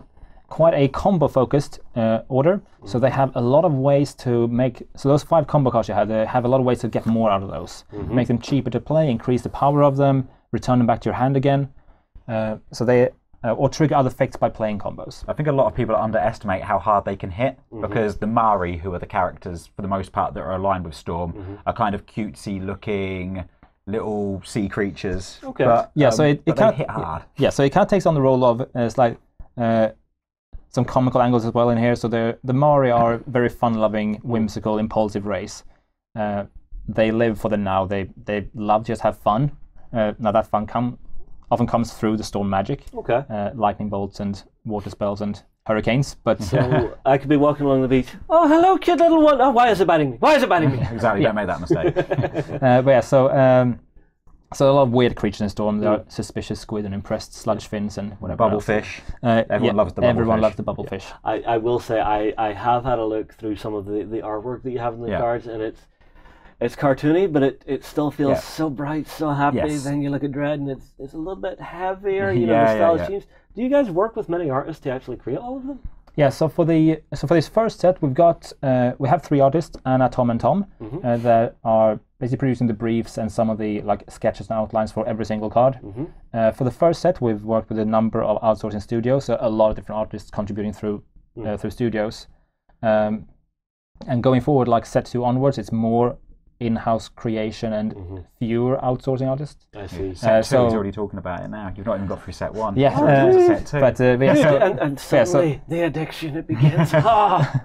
[SPEAKER 3] quite a combo focused uh, order. So they have a lot of ways to make. So those five combo cards you have, they have a lot of ways to get more out of those. Make them cheaper to play, increase the power of them, return them back to your hand again. Uh, so they uh, or trigger other effects by playing combos.
[SPEAKER 2] I think a lot of people underestimate how hard they can hit because the Mari, who are the characters for the most part that are aligned with Storm, are kind of cutesy looking little sea creatures.
[SPEAKER 1] Okay.
[SPEAKER 2] But,
[SPEAKER 3] Yeah, so
[SPEAKER 2] um,
[SPEAKER 3] it- it
[SPEAKER 2] but they
[SPEAKER 3] can't-
[SPEAKER 2] hit hard.
[SPEAKER 3] Yeah, so it kind of takes on the role of uh, it's like uh, some comical angles as well in here. So the the Mari are very fun-loving, whimsical, impulsive race. Uh, they live for the now. They they love to just have fun. Uh, now that fun come often comes through the storm magic,
[SPEAKER 1] Okay.
[SPEAKER 3] uh, lightning bolts and water spells and hurricanes. But
[SPEAKER 1] So I could be walking along the beach. Oh, hello, cute little one. Oh, why is it biting me? Why is it biting me?
[SPEAKER 2] Exactly, don't make that mistake.
[SPEAKER 3] Uh, but yeah, so um, so a lot of weird creatures in Storm. There are suspicious squid and impressed sludge fins and whatever. else.
[SPEAKER 2] Bubblefish.
[SPEAKER 3] Uh,
[SPEAKER 2] Everyone
[SPEAKER 3] yeah,
[SPEAKER 2] loves the
[SPEAKER 3] Everyone
[SPEAKER 2] bubblefish.
[SPEAKER 3] loves the bubblefish.
[SPEAKER 1] I, I will say I, I have had a look through some of the, the artwork that you have in the
[SPEAKER 2] Yeah.
[SPEAKER 1] cards, and it's it's cartoony, but it, it still feels
[SPEAKER 2] Yeah.
[SPEAKER 1] so bright, so happy.
[SPEAKER 2] Yes.
[SPEAKER 1] Then you look at Dread, and it's it's a little bit heavier. You know, the style
[SPEAKER 2] yeah.
[SPEAKER 1] schemes. Do you guys work with many artists to actually create all of them?
[SPEAKER 3] Yeah. So for the so for this first set, we've got uh, we have three artists, Anna, Tom, and Tom, uh, that are basically producing the briefs and some of the like sketches and outlines for every single card. Uh, for the first set, we've worked with a number of outsourcing studios, so a lot of different artists contributing through uh, through studios. Um, and going forward, like set two onwards, it's more in-house creation and
[SPEAKER 1] Mhm.
[SPEAKER 3] fewer outsourcing artists.
[SPEAKER 1] I see.
[SPEAKER 2] Set
[SPEAKER 3] Uh,
[SPEAKER 2] two,
[SPEAKER 3] so-
[SPEAKER 2] he's already talking about it now. You've not even got through set one.
[SPEAKER 3] Yeah,
[SPEAKER 2] You're
[SPEAKER 3] uh,
[SPEAKER 2] already set two.
[SPEAKER 3] But, uh, but yeah, so,
[SPEAKER 1] and, and
[SPEAKER 3] yeah, so-
[SPEAKER 1] the addiction it begins. ah!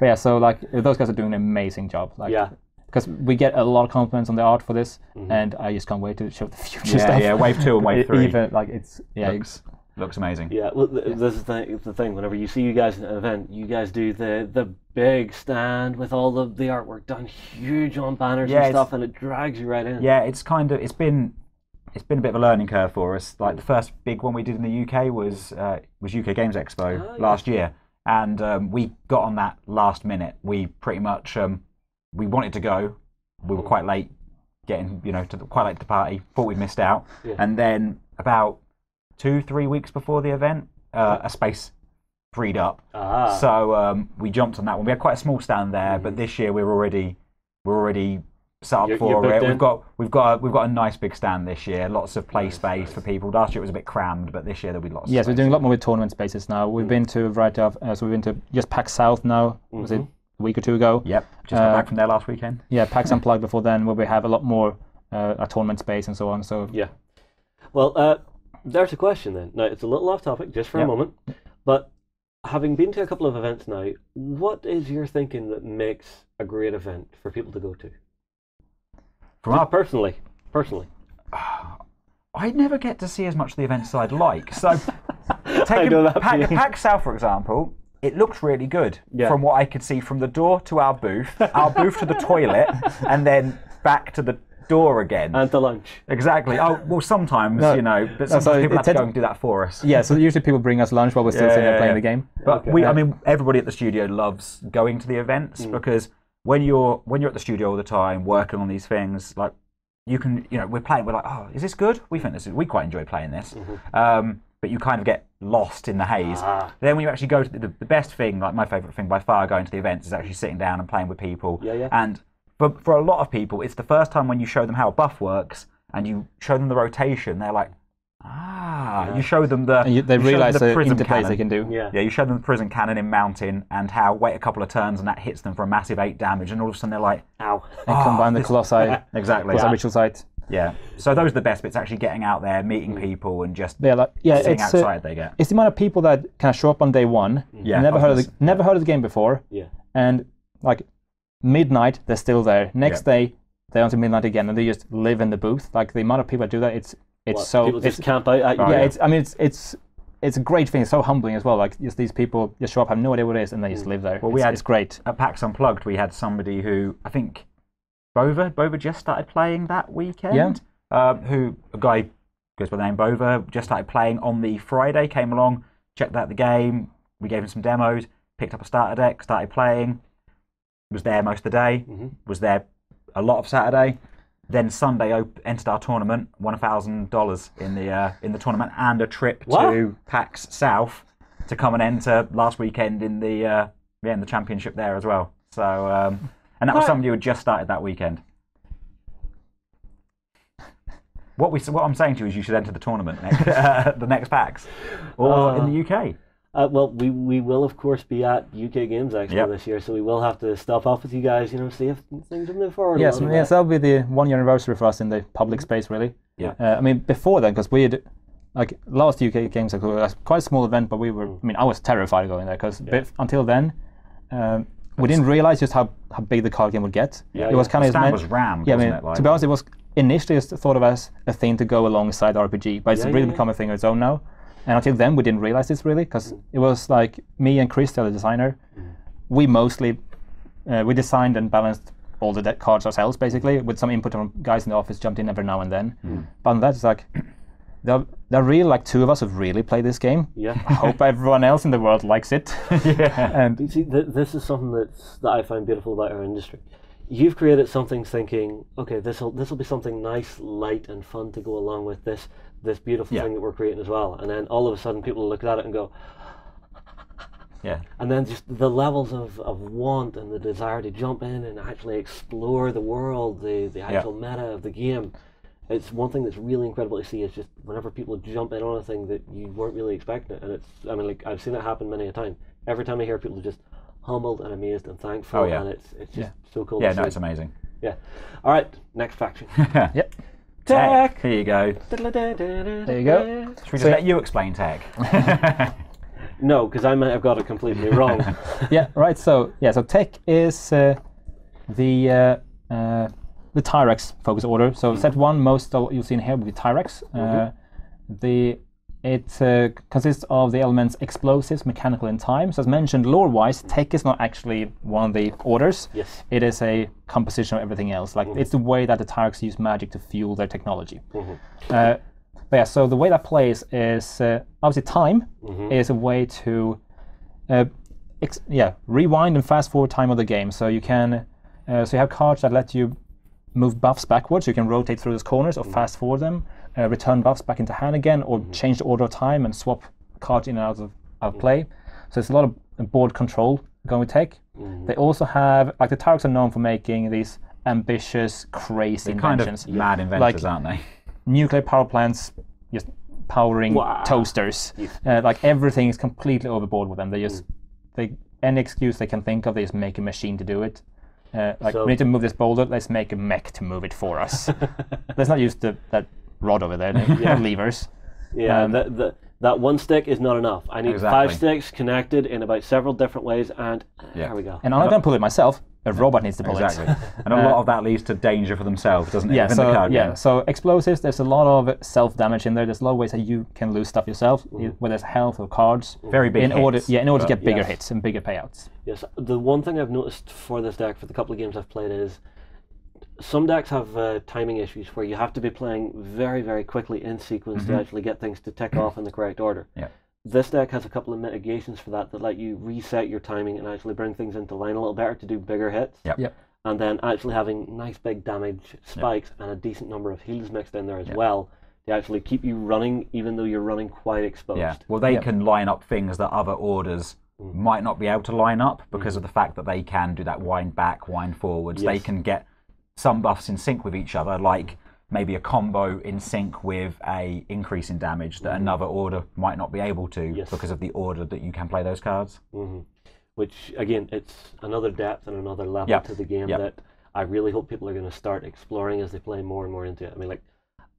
[SPEAKER 3] but yeah, so like those guys are doing an amazing job. Like,
[SPEAKER 1] Yeah.
[SPEAKER 3] Because we get a lot of compliments on the art for this,
[SPEAKER 1] Mhm.
[SPEAKER 3] and I just can't wait to show the future
[SPEAKER 2] yeah,
[SPEAKER 3] stuff.
[SPEAKER 2] yeah, wave two and wave three.
[SPEAKER 3] Even like it's yeah,
[SPEAKER 2] looks, looks amazing.
[SPEAKER 1] Yeah, well, th- this is the, the thing. Whenever you see you guys at an event, you guys do the the big stand with all the, the artwork done huge on banners
[SPEAKER 2] Yeah,
[SPEAKER 1] and stuff, and it drags you right in.
[SPEAKER 2] Yeah, it's kind of it's been it's been a bit of a learning curve for us. Like the first big one we did in the UK was uh, was UK Games Expo
[SPEAKER 1] Ah,
[SPEAKER 2] last year, and um, we got on that last minute. We pretty much um, we wanted to go. We were quite late getting you know to the, quite late to the party. Thought we'd missed out,
[SPEAKER 1] Yeah.
[SPEAKER 2] and then about two three weeks before the event, uh, a space freed up.
[SPEAKER 1] Ah.
[SPEAKER 2] So um, we jumped on that one. We had quite a small stand there, but this year we're already we're already set up
[SPEAKER 1] You're-
[SPEAKER 2] for
[SPEAKER 1] you're
[SPEAKER 2] it.
[SPEAKER 1] in?
[SPEAKER 2] We've got we've got a, we've got a nice big stand this year. Lots of play space for people. Last year it was a bit crammed, but this year there'll be lots.
[SPEAKER 3] Yes,
[SPEAKER 2] of
[SPEAKER 3] we're doing a lot more with tournament spaces now. We've been to a variety of, uh, so we've been to just PAX South now. Was it
[SPEAKER 1] Mhm.
[SPEAKER 3] A week or two ago?
[SPEAKER 2] Yep, just got
[SPEAKER 3] Uh,
[SPEAKER 2] back from there last weekend.
[SPEAKER 3] Yeah, PAX Unplugged before then, where we have a lot more uh, a tournament space and so on. So
[SPEAKER 1] Yeah. Well, uh, there's a question then. Now, it's a little off topic, just for
[SPEAKER 2] Yeah.
[SPEAKER 1] a moment. But having been to a couple of events now, what is your thinking that makes a great event for people to go to?
[SPEAKER 2] From our
[SPEAKER 1] personally, personally.
[SPEAKER 2] I never get to see as much of the events as I'd like. So, taking
[SPEAKER 1] know that PAX.
[SPEAKER 2] PAX South, for example, it looked really good
[SPEAKER 1] Yeah.
[SPEAKER 2] from what I could see from the door to our booth, our booth to the toilet, and then back to the door again.
[SPEAKER 1] And to lunch.
[SPEAKER 2] exactly. Oh, well, sometimes,
[SPEAKER 3] No,
[SPEAKER 2] you know, but
[SPEAKER 3] no,
[SPEAKER 2] sometimes
[SPEAKER 3] so
[SPEAKER 2] people have to go and do that for us.
[SPEAKER 3] yeah, so usually people bring us lunch while we're still
[SPEAKER 2] Yeah,
[SPEAKER 3] sitting there
[SPEAKER 2] yeah,
[SPEAKER 3] playing the game.
[SPEAKER 2] But
[SPEAKER 1] Okay.
[SPEAKER 2] we, I mean, everybody at the studio loves going to the events
[SPEAKER 1] Mm.
[SPEAKER 2] because when you're when you're at the studio all the time working on these things, like you can, you know, we're playing, we're like, oh, is this good? We think this is, we quite enjoy playing this, um, but you kind of get lost in the haze.
[SPEAKER 1] Ah.
[SPEAKER 2] Then when you actually go to the, the best thing, like my favorite thing by far, going to the events is actually sitting down and playing with people.
[SPEAKER 1] Yeah, yeah.
[SPEAKER 2] And for for a lot of people, it's the first time when you show them how a buff works and you show them the rotation, they're like, ah. You show them the
[SPEAKER 3] And you, they
[SPEAKER 2] you
[SPEAKER 3] realize
[SPEAKER 2] the
[SPEAKER 3] the
[SPEAKER 2] prism
[SPEAKER 3] interplays
[SPEAKER 2] cannon.
[SPEAKER 3] they can do.
[SPEAKER 1] Yeah.
[SPEAKER 2] Yeah, you show them the prism cannon in mountain and how wait a couple of turns and that hits them for a massive eight damage, and all of a sudden they're like,
[SPEAKER 1] Ow.
[SPEAKER 3] And
[SPEAKER 2] Ah,
[SPEAKER 3] combine the
[SPEAKER 2] this-
[SPEAKER 3] Colossi,
[SPEAKER 2] exactly,
[SPEAKER 3] Colossi
[SPEAKER 2] yeah.
[SPEAKER 3] ritual site.
[SPEAKER 2] Yeah. So those are the best bits, actually getting out there, meeting mm. people, and just
[SPEAKER 3] Yeah, like, yeah,
[SPEAKER 2] seeing
[SPEAKER 3] it's uh,
[SPEAKER 2] outside they get.
[SPEAKER 3] it's the amount of people that kind of show up on day one, mm.
[SPEAKER 2] Yeah,
[SPEAKER 3] never heard of the never heard of the game before,
[SPEAKER 1] Yeah.
[SPEAKER 3] and like midnight they're still there. Next day they're on to midnight again, and they just live in the booth. Like the amount of people that do that, it's it's
[SPEAKER 1] What,
[SPEAKER 3] so
[SPEAKER 1] people
[SPEAKER 3] it's,
[SPEAKER 1] just camp out at.
[SPEAKER 2] Oh,
[SPEAKER 3] yeah,
[SPEAKER 2] yeah.
[SPEAKER 3] it's I mean it's it's it's a great thing. It's so humbling as well. Like just these people just show up, have no idea what it is, and they just mm. live there.
[SPEAKER 2] Well, we
[SPEAKER 3] it's,
[SPEAKER 2] had-
[SPEAKER 3] it's great.
[SPEAKER 2] At PAX Unplugged, we had somebody who I think Bova Bova just started playing that weekend.
[SPEAKER 3] Yeah.
[SPEAKER 2] Um, who a guy goes by the name Bova just started playing on the Friday. Came along, checked out the game. We gave him some demos. Picked up a starter deck. Started playing. Was there most of the day.
[SPEAKER 1] Mhm.
[SPEAKER 2] Was there a lot of Saturday. Then Sunday op- entered our tournament. Won a thousand dollars in the uh, in the tournament and a trip
[SPEAKER 1] What?
[SPEAKER 2] to PAX South to come and enter last weekend in the uh, yeah in the championship there as well. So um, and that was
[SPEAKER 1] What?
[SPEAKER 2] somebody who had just started that weekend. What we what I'm saying to you is you should enter the tournament next, uh, the next PAX or in the UK.
[SPEAKER 1] Uh, well, we, we will of course be at UK Games Expo
[SPEAKER 2] Yep.
[SPEAKER 1] this year, so we will have to stop off with you guys. You know, see if things have moved forward.
[SPEAKER 3] Yes, yes, that'll be the one year anniversary for us in the public space, really.
[SPEAKER 2] Yeah.
[SPEAKER 3] Uh, I mean, before then, because we had like last UK Games Expo was quite a small event, but we were. I mean, I was terrified of going there because until then, um, we didn't realize just how, how big the card game would get.
[SPEAKER 1] Yeah,
[SPEAKER 3] it was kind
[SPEAKER 2] The
[SPEAKER 3] of
[SPEAKER 2] stand was rammed,
[SPEAKER 3] Yeah, I mean,
[SPEAKER 2] it? Like,
[SPEAKER 3] to be honest, it was initially thought of as a thing to go alongside RPG, but it's
[SPEAKER 1] Yeah,
[SPEAKER 3] really
[SPEAKER 1] yeah, yeah.
[SPEAKER 3] become a thing on its own now. And until then, we didn't realize this really because it was like me and Chris, the other designer, we mostly uh, we designed and balanced all the deck cards ourselves, basically, with some input from guys in the office jumped in every now and then. But on that, it's like there, there are really like two of us who've really played this game.
[SPEAKER 1] Yeah.
[SPEAKER 3] I hope everyone else in the world likes it.
[SPEAKER 2] yeah.
[SPEAKER 3] and
[SPEAKER 1] You see, th- this is something that's that I find beautiful about our industry. You've created something thinking, okay, this will this will be something nice, light, and fun to go along with this this beautiful
[SPEAKER 2] Yeah.
[SPEAKER 1] thing that we're creating as well. And then all of a sudden, people look at it and go,
[SPEAKER 2] yeah.
[SPEAKER 1] and then just the levels of, of want and the desire to jump in and actually explore the world, the the actual meta of the game. It's one thing that's really incredible to see is just whenever people jump in on a thing that you weren't really expecting it, and it's I mean like I've seen it happen many a time. Every time I hear people just humbled and amazed and thankful,
[SPEAKER 2] Oh, yeah.
[SPEAKER 1] and it's it's just
[SPEAKER 3] Yeah.
[SPEAKER 1] so cool.
[SPEAKER 2] Yeah,
[SPEAKER 1] to
[SPEAKER 2] no,
[SPEAKER 1] see.
[SPEAKER 2] it's amazing.
[SPEAKER 1] yeah. All right, next faction.
[SPEAKER 3] Yep.
[SPEAKER 1] Tech.
[SPEAKER 2] Here you go.
[SPEAKER 1] There
[SPEAKER 3] you go.
[SPEAKER 2] Should we just
[SPEAKER 3] So-
[SPEAKER 2] let you explain tech?
[SPEAKER 1] No, because I might have got it completely wrong.
[SPEAKER 3] yeah, right. So yeah, so tech is uh, the uh, uh, the Tyrax focus order. So set one, most you'll see in here will be Tyrax. Uh, the it uh, consists of the elements explosives, mechanical, and time. So as mentioned, lore-wise, tech is not actually one of the orders.
[SPEAKER 1] yes.
[SPEAKER 3] It is a composition of everything else. Like it's the way that the Tyrax use magic to fuel their technology. Uh, but yeah, so the way that plays is uh, obviously time is a way to uh, ex- yeah rewind and fast forward time of the game. So you can uh, so you have cards that let you move buffs backwards. You can rotate through those corners or mm-hmm. fast forward them, uh, return buffs back into hand again, or mm-hmm. change the order of time and swap cards in and out of, out of mm-hmm. play. So it's a lot of uh, board control going with tech. They also have like the Tyrax are known for making these ambitious, crazy
[SPEAKER 2] kind
[SPEAKER 3] inventions
[SPEAKER 2] of mad inventors, aren't they?
[SPEAKER 3] nuclear power plants just powering
[SPEAKER 1] Wow.
[SPEAKER 3] toasters. Uh, like everything is completely overboard with them. They just mm. they any excuse they can think of, they just make a machine to do it. Uh, like
[SPEAKER 1] So-
[SPEAKER 3] we need to move this boulder, let's make a mech to move it for us. let's not use the that rod over there, the levers.
[SPEAKER 1] Yeah,
[SPEAKER 3] Um,
[SPEAKER 1] that that that one stick is not enough. I need five sticks connected in about several different ways, and
[SPEAKER 2] Yeah.
[SPEAKER 1] there we go.
[SPEAKER 3] And I'm not going to pull it myself. A robot needs to pull it.
[SPEAKER 2] Exactly.
[SPEAKER 3] it.
[SPEAKER 2] and a lot of that leads to danger for themselves, doesn't it?
[SPEAKER 3] Yeah,
[SPEAKER 2] Within
[SPEAKER 3] so
[SPEAKER 2] the card
[SPEAKER 3] yeah,
[SPEAKER 2] game.
[SPEAKER 3] so explosives. There's a lot of self damage in there. There's a lot of ways that you can lose stuff yourself,
[SPEAKER 1] Mm.
[SPEAKER 3] whether it's health or cards.
[SPEAKER 2] Very big
[SPEAKER 3] in order,
[SPEAKER 2] hits,
[SPEAKER 3] yeah, in order to get bigger
[SPEAKER 1] yes.
[SPEAKER 3] hits and bigger payouts.
[SPEAKER 1] Yes, the one thing I've noticed for this deck, for the couple of games I've played, is some decks have uh, timing issues where you have to be playing very, very quickly in sequence to mm-hmm. actually get things to tick off in the correct order.
[SPEAKER 2] Yeah.
[SPEAKER 1] This deck has a couple of mitigations for that that let you reset your timing and actually bring things into line a little better to do bigger hits.
[SPEAKER 2] Yep.
[SPEAKER 3] Yep.
[SPEAKER 1] And then actually having nice big damage spikes and a decent number of heals mixed in there as well to actually keep you running even though you're running quite exposed.
[SPEAKER 2] Yeah. Well, they
[SPEAKER 3] Yeah.
[SPEAKER 2] can line up things that other orders mm. might not be able to line up because mm. of the fact that they can do that wind back, wind forwards. They can get some buffs in sync with each other, like maybe a combo in sync with a increase in damage that another order might not be able to
[SPEAKER 1] Yes.
[SPEAKER 2] because of the order that you can play those cards.
[SPEAKER 1] hmm Which again, it's another depth and another level
[SPEAKER 2] Yep.
[SPEAKER 1] to the game
[SPEAKER 2] Yep.
[SPEAKER 1] that I really hope people are going to start exploring as they play more and more into it. I mean, like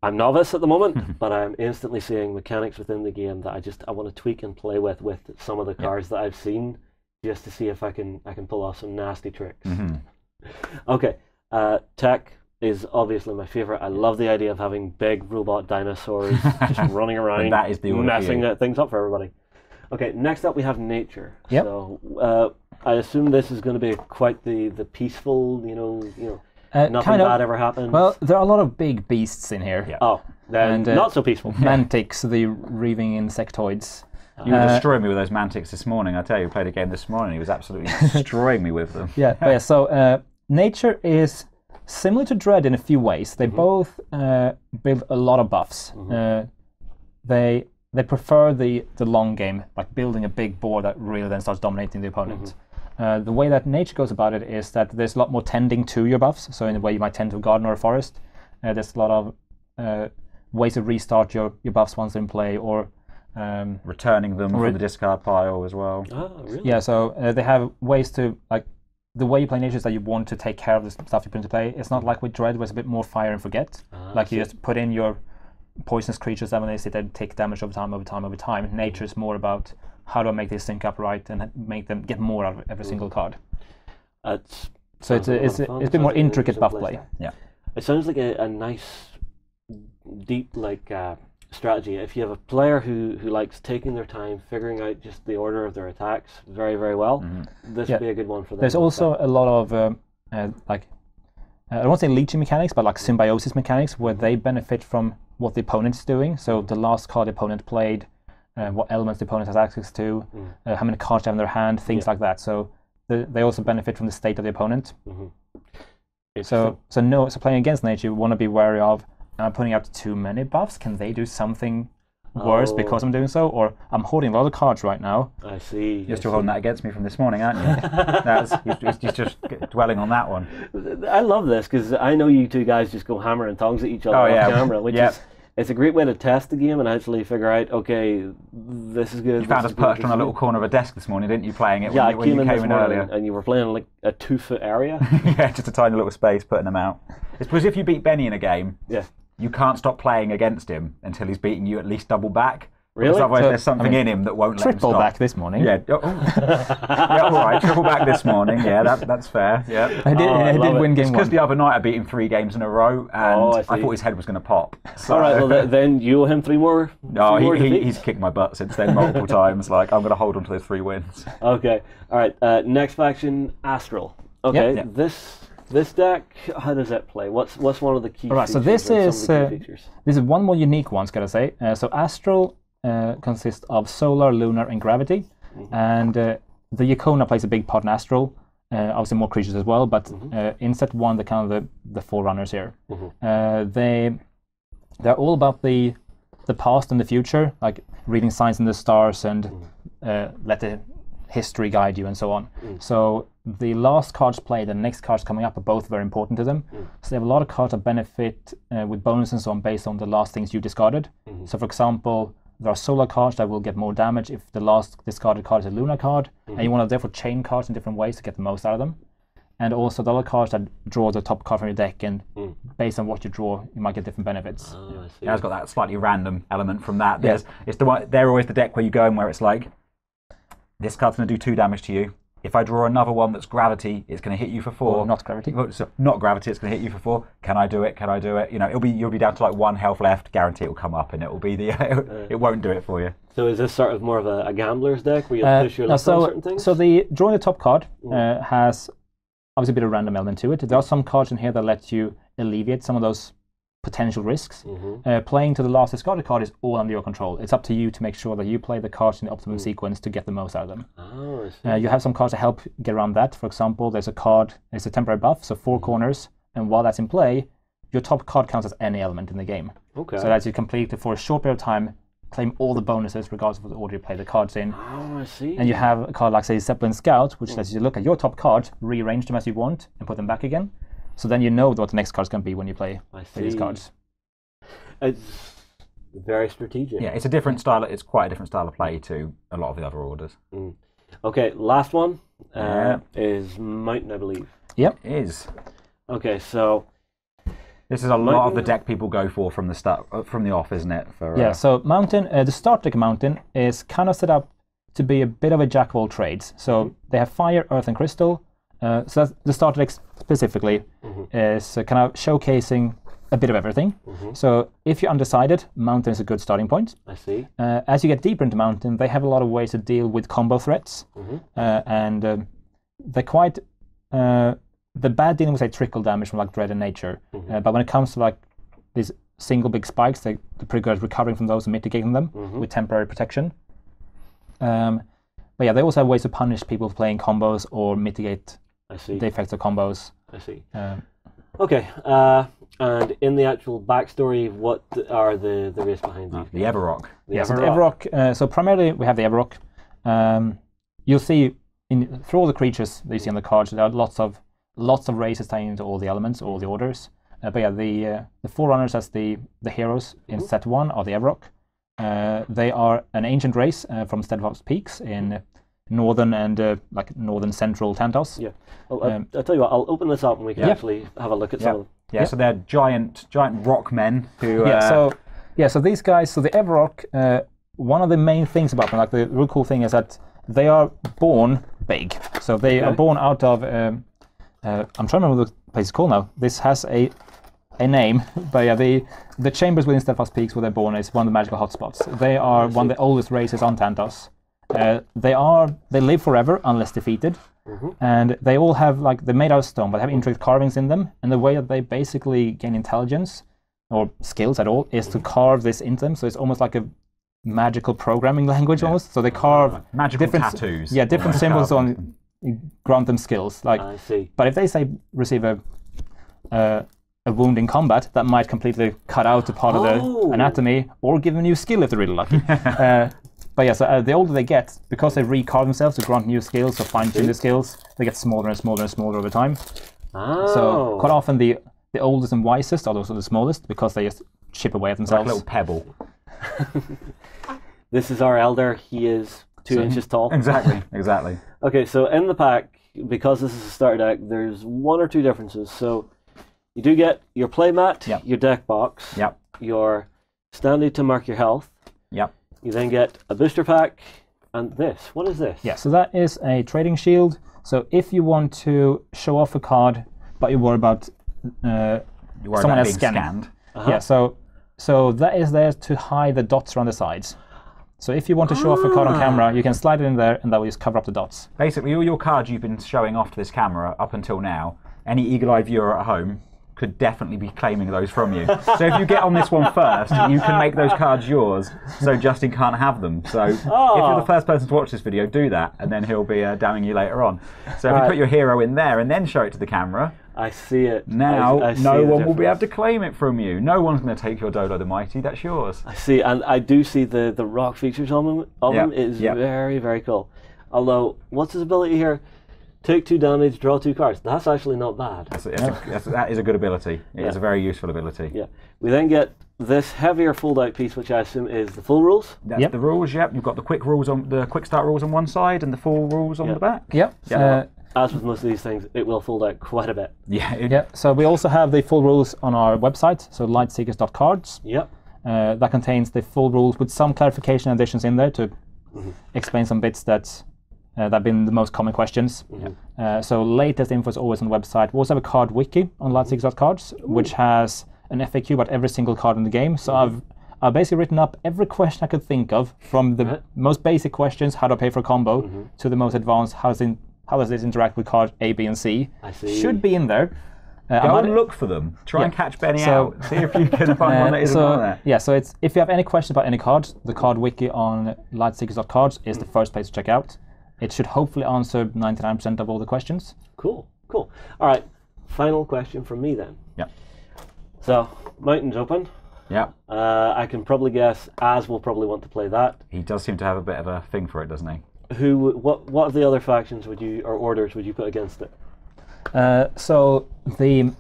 [SPEAKER 1] I'm novice at the moment, but I'm instantly seeing mechanics within the game that I just I want to tweak and play with with some of the cards that I've seen, just to see if I can I can pull off some nasty tricks.
[SPEAKER 2] hmm
[SPEAKER 1] Okay, uh, tech is obviously my favorite. I love the idea of having big robot dinosaurs just running around,
[SPEAKER 2] that is the
[SPEAKER 1] messing
[SPEAKER 2] you.
[SPEAKER 1] uh, things up for everybody. Okay, next up we have nature.
[SPEAKER 3] Yep.
[SPEAKER 1] So uh, I assume this is going to be quite the, the peaceful, you know, you know,
[SPEAKER 3] Uh,
[SPEAKER 1] nothing
[SPEAKER 3] kind of.
[SPEAKER 1] bad ever happens.
[SPEAKER 3] Well, there are a lot of big beasts in here.
[SPEAKER 2] Yeah.
[SPEAKER 1] oh, then
[SPEAKER 3] and, uh,
[SPEAKER 1] not so peaceful.
[SPEAKER 3] Mantics, the reaving insectoids.
[SPEAKER 2] You were
[SPEAKER 3] Uh,
[SPEAKER 2] destroying me with those mantics this morning. I tell you, we played a game this morning. He was absolutely destroying me with them.
[SPEAKER 3] Yeah, but yeah. So uh, nature is similar to Dread in a few ways. They both uh, build a lot of buffs. Uh, they they prefer the the long game, like building a big board that really then starts dominating the opponent. Uh, the way that nature goes about it is that there's a lot more tending to your buffs. So in a way you might tend to a garden or a forest. Uh, there's a lot of uh, ways to restart your, your buffs once in play, or um,
[SPEAKER 2] Returning them
[SPEAKER 3] Re-
[SPEAKER 2] from the discard pile as well.
[SPEAKER 1] Ah, really?
[SPEAKER 3] yeah, so uh, they have ways to like the way you play nature is that you want to take care of the stuff you put into play. It's not like with Dread, where it's a bit more fire and forget.
[SPEAKER 1] Ah,
[SPEAKER 3] like you just put in your poisonous creatures, and when they sit there, take damage over time, over time, over time. Nature is more about how do I make this sync up right and make them get more out of every single card. So it's a, it's a, it's a bit more
[SPEAKER 1] Sounds like an
[SPEAKER 3] intricate buff
[SPEAKER 1] play
[SPEAKER 3] play.
[SPEAKER 2] Yeah.
[SPEAKER 1] It sounds like a, a nice, deep like uh, strategy. If you have a player who, who likes taking their time, figuring out just the order of their attacks very very well, this
[SPEAKER 3] Yeah.
[SPEAKER 1] would be a good one for them.
[SPEAKER 3] There's also a lot of um, uh, like uh, I don't want to say leeching mechanics, but like symbiosis mechanics where they benefit from what the opponent's doing. So the last card the opponent played, uh, what elements the opponent has access to, uh, how many cards they have in their hand, things
[SPEAKER 1] Yeah.
[SPEAKER 3] like that. So the, they also benefit from the state of the opponent.
[SPEAKER 1] Interesting.
[SPEAKER 3] So so no, so playing against nature, you want to be wary of. Am I putting out too many buffs? Can they do something worse
[SPEAKER 1] Oh.
[SPEAKER 3] because I'm doing so, or I'm holding a lot of cards right now.
[SPEAKER 1] I see.
[SPEAKER 2] You're
[SPEAKER 1] I
[SPEAKER 2] still
[SPEAKER 1] see.
[SPEAKER 2] holding that against me from this morning, aren't you? That's he's just dwelling on that one.
[SPEAKER 1] I love this because I know you two guys just go hammer and tongs at each other
[SPEAKER 2] Oh,
[SPEAKER 1] off
[SPEAKER 2] yeah.
[SPEAKER 1] camera, which
[SPEAKER 2] Yep.
[SPEAKER 1] is it's a great way to test the game and actually figure out okay, this is good.
[SPEAKER 2] You found us perched on a little corner of a desk this morning, didn't you? Playing it
[SPEAKER 1] Yeah,
[SPEAKER 2] when,
[SPEAKER 1] I
[SPEAKER 2] you, when
[SPEAKER 1] came
[SPEAKER 2] you
[SPEAKER 1] in
[SPEAKER 2] came in earlier.
[SPEAKER 1] and you were playing like a two foot area.
[SPEAKER 2] yeah, just a tiny little space, putting them out. It's because if you beat Benny in a game,
[SPEAKER 1] yeah.
[SPEAKER 2] You can't stop playing against him until he's beating you at least double back.
[SPEAKER 1] Really?
[SPEAKER 2] Because otherwise,
[SPEAKER 3] So,
[SPEAKER 2] there's something
[SPEAKER 3] I mean,
[SPEAKER 2] in him that won't let him
[SPEAKER 3] Triple back this morning.
[SPEAKER 2] Yeah. Oh, oh. yeah. All right. Triple back this morning. Yeah, that, that's fair. Yeah.
[SPEAKER 3] I did,
[SPEAKER 1] Oh, I
[SPEAKER 3] I did
[SPEAKER 1] love it.
[SPEAKER 3] win game
[SPEAKER 2] Because the other night I beat him three games in a row, and
[SPEAKER 1] Oh, I
[SPEAKER 2] I, thought his head was going to pop. So,
[SPEAKER 1] All right. Well, then you owe him three more.
[SPEAKER 2] no,
[SPEAKER 1] three more
[SPEAKER 2] he, he, he's kicked my butt since then multiple times. Like I'm going to hold on to those three wins.
[SPEAKER 1] Okay. All right. Uh, next faction, Astral. Okay.
[SPEAKER 2] Yeah.
[SPEAKER 1] This this deck, how does that play? What's what's one of the key?
[SPEAKER 3] All right, so this is, uh. This is one more unique one, gotta say. Uh, so Astral uh, consists of solar, lunar, and gravity, and uh, the Yacona plays a big part in Astral. Uh, obviously, more creatures as well, but uh, in set one, they're kind of the, the forerunners here. Uh, they they're all about the the past and the future, like reading signs in the stars and uh, let the history guide you and so on. Mm. So the last cards played and the next cards coming up are both very important to them. Mm. So they have a lot of cards that benefit uh, with bonus and so on based on the last things you discarded. Mm-hmm. So for example, there are solar cards that will get more damage if the last discarded card is a lunar card, and you mm-hmm. want to therefore chain cards in different ways to get the most out of them. And also the other cards that draw the top card from your deck, and mm. based on what you draw, you might get different benefits.
[SPEAKER 1] Oh, I see.
[SPEAKER 2] Yeah, it's got that slightly random element from that. There's, it's the one. They're always the deck where you go in where it's like, this card's going to do two damage to you. If I draw another one that's gravity, it's going to hit you for four.
[SPEAKER 3] Or not gravity.
[SPEAKER 2] So not gravity, it's going to hit you for four. Can I do it? Can I do it? You know, it'll be you'll be down to like one health left. Guarantee it will come up, and it will be the it won't do it for you.
[SPEAKER 1] So is this sort of more of a, a gambler's deck where you
[SPEAKER 3] Uh,
[SPEAKER 1] push your
[SPEAKER 3] no,
[SPEAKER 1] luck on
[SPEAKER 3] so,
[SPEAKER 1] certain things?
[SPEAKER 3] so the drawing the top card uh, has obviously a bit of random element to it. There are some cards in here that let you alleviate some of those potential risks.
[SPEAKER 1] Mm-hmm.
[SPEAKER 3] Uh, playing to the last discarded card is all under your control. It's up to you to make sure that you play the cards in the optimum sequence to get the most out of them.
[SPEAKER 1] oh, I see.
[SPEAKER 3] Uh, you have some cards to help get around that. For example, there's a card, it's a temporary buff, so
[SPEAKER 1] Mm-hmm.
[SPEAKER 3] four corners, and while that's in play, your top card counts as any element in the game.
[SPEAKER 1] okay.
[SPEAKER 3] So that you complete it for a short period of time, claim all the bonuses regardless of the order you play the cards in.
[SPEAKER 1] oh, I see.
[SPEAKER 3] And you have a card like, say, Zeppelin Scout, which lets you look at your top cards, rearrange them as you want, and put them back again. So then you know what the next card's going to be when you play, play these cards.
[SPEAKER 1] It's very strategic.
[SPEAKER 2] Yeah, it's a different style. It's quite a different style of play to a lot of the other orders.
[SPEAKER 1] Okay, last one uh,
[SPEAKER 2] Yeah.
[SPEAKER 1] is Mountain, I believe.
[SPEAKER 2] Yep, it is.
[SPEAKER 1] Okay, so
[SPEAKER 2] This is a lot of the deck people go for from the start, uh, from the off, isn't it? For
[SPEAKER 3] Yeah,
[SPEAKER 2] uh,
[SPEAKER 3] so Mountain, uh, the start deck Mountain is kind of set up to be a bit of a jack of all trades. So they have fire, earth, and crystal. Uh, so that's, the starter deck specifically is uh, kind of showcasing a bit of everything. So if you're undecided, Mountain is a good starting point.
[SPEAKER 1] I see.
[SPEAKER 3] Uh, as you get deeper into Mountain, they have a lot of ways to deal with combo threats, uh, and um, they're quite. Uh, the bad dealing with say trickle damage from like Dread and Nature, uh, but when it comes to like these single big spikes, they, they're pretty good at recovering from those and mitigating them with temporary protection. Um, but yeah, they also have ways to punish people playing combos or mitigate
[SPEAKER 1] I see.
[SPEAKER 3] the effects of combos.
[SPEAKER 1] I see.
[SPEAKER 3] Um,
[SPEAKER 1] Okay, uh, and in the actual backstory, what are the the race behind these?
[SPEAKER 2] the Everrock.
[SPEAKER 1] The
[SPEAKER 3] yeah, so the
[SPEAKER 1] Everrock.
[SPEAKER 3] Everrock. Uh, so primarily we have the Everrock. Um, you'll see in through all the creatures that you see on the cards, there are lots of lots of races tying into all the elements, all the orders. Uh, but yeah, the uh, the forerunners as the the heroes in set one are the Everrock. Uh, they are an ancient race uh, from Steadfast Peaks in northern and uh, like northern central Tantos.
[SPEAKER 1] Yeah. Well,
[SPEAKER 3] Um,
[SPEAKER 1] I'll tell you what. I'll open this up and we can
[SPEAKER 3] Yeah.
[SPEAKER 1] actually have a look at
[SPEAKER 2] Yeah.
[SPEAKER 1] some. of them.
[SPEAKER 2] Yeah, so they're giant, giant rock men who.
[SPEAKER 3] Yeah,
[SPEAKER 2] uh,
[SPEAKER 3] so yeah, so these guys, so the Everrock, uh, one of the main things about them, like the real cool thing is that they are born big. So they are born out of. Um, uh, I'm trying to remember what the place is called now. This has a a name, but yeah, the the chambers within Steadfast Peaks where they're born is one of the magical hotspots. They are one of the oldest races on Tantos. Uh, they are they live forever unless defeated, and they all have like they're made out of stone, but they have intricate carvings in them. And the way that they basically gain intelligence or skills at all is to carve this into them. So it's almost like a magical programming language almost. So they carve
[SPEAKER 2] magical
[SPEAKER 3] different
[SPEAKER 2] tattoos.
[SPEAKER 3] yeah different symbols on grant them skills like.
[SPEAKER 1] I see.
[SPEAKER 3] But if they say receive a uh, a wound in combat that might completely cut out a part of
[SPEAKER 1] Oh.
[SPEAKER 3] the anatomy or give them a new skill if they're really lucky. uh, but yeah, so uh, the older they get, because they recarve themselves to grant new skills or fine tune the skills, they get smaller and smaller and smaller over time.
[SPEAKER 1] Oh.
[SPEAKER 3] So quite often the the oldest and wisest are also the smallest because they just chip away at themselves.
[SPEAKER 2] Like a little pebble.
[SPEAKER 1] This is our elder. He is two
[SPEAKER 3] So-
[SPEAKER 1] inches tall.
[SPEAKER 2] Exactly. Exactly.
[SPEAKER 1] Okay, so in the pack, because this is a starter deck, there's one or two differences. So you do get your playmat,
[SPEAKER 2] Yep.
[SPEAKER 1] your deck box,
[SPEAKER 2] Yep.
[SPEAKER 1] your standee to mark your health.
[SPEAKER 2] Yep.
[SPEAKER 1] You then get a booster pack, and this. What is this?
[SPEAKER 3] Yeah, so that is a trading shield. So if you want to show off a card, but you worry about uh,
[SPEAKER 2] You worry
[SPEAKER 3] Someone
[SPEAKER 2] about
[SPEAKER 3] else
[SPEAKER 2] being
[SPEAKER 3] scanning.
[SPEAKER 2] scanned.
[SPEAKER 3] Yeah, so so that is there to hide the dots around the sides. So if you want to show off a card on camera, you can slide it in there, and that will just cover up the dots.
[SPEAKER 2] Basically, all your cards you've been showing off to this camera up until now, any eagle-eyed viewer at home could definitely be claiming those from you. so if you get on this one first, you can make those cards yours, so Justin can't have them. So if you're the first person to watch this video, do that, and then he'll be uh, damning you later on. So if you put your hero in there and then show it to the camera,
[SPEAKER 1] I see it.
[SPEAKER 2] now
[SPEAKER 1] I, I see
[SPEAKER 2] no one will be able to claim it from you. No one's going to take your Dodo the Mighty. That's yours.
[SPEAKER 1] I see, and I do see the the rock features on him.
[SPEAKER 2] Yeah,
[SPEAKER 1] him It is
[SPEAKER 2] yeah.
[SPEAKER 1] very very cool. Although, what's his ability here? Take two damage, draw two cards. That's actually not bad.
[SPEAKER 2] That's, that's a, that's, that is a good ability. It is
[SPEAKER 1] Yeah.
[SPEAKER 2] a very useful ability.
[SPEAKER 1] Yeah. We then get this heavier fold-out piece, which I assume is the full rules.
[SPEAKER 2] That's
[SPEAKER 3] Yep.
[SPEAKER 2] the rules. Yep, you've got the quick rules on the quick start rules on one side and the full rules on
[SPEAKER 1] Yep.
[SPEAKER 2] the back.
[SPEAKER 3] Yep.
[SPEAKER 2] Yeah.
[SPEAKER 3] Uh,
[SPEAKER 1] As with most of these things, it will fold out quite a bit.
[SPEAKER 2] Yeah,
[SPEAKER 3] yeah. So we also have the full rules on our website. So lightseekers.cards.
[SPEAKER 1] Yep.
[SPEAKER 3] Uh, that contains the full rules with some clarification additions in there to explain some bits that uh, that have been the most common questions. Uh, so latest info is always on the website. We also have a card wiki on lightseekers.cards, which has an FAQ about every single card in the game. So I've I've basically written up every question I could think of, from the
[SPEAKER 1] Right.
[SPEAKER 3] most basic questions, how to pay for a combo, to the most advanced, how does, in, how does this interact with card A, B, and C.
[SPEAKER 1] I see.
[SPEAKER 3] Should be in there. Uh,
[SPEAKER 2] Go and look for them. Try and catch Benny
[SPEAKER 3] So-
[SPEAKER 2] out. See if you can find one that
[SPEAKER 3] Uh,
[SPEAKER 2] isn't
[SPEAKER 3] so,
[SPEAKER 2] on there.
[SPEAKER 3] Yeah, so it's if you have any questions about any card, the card wiki on lightseekers.cards is the first place to check out. It should hopefully answer 99% of all the questions.
[SPEAKER 1] Cool. Cool. All right. Final question from me then.
[SPEAKER 2] Yeah.
[SPEAKER 1] So mountains open.
[SPEAKER 2] Yeah.
[SPEAKER 1] Uh, I can probably guess Az will probably want to play that.
[SPEAKER 2] He does seem to have a bit of a thing for it, doesn't he?
[SPEAKER 1] Who? What? What of the other factions would you or orders would you put against it?
[SPEAKER 3] Uh, so the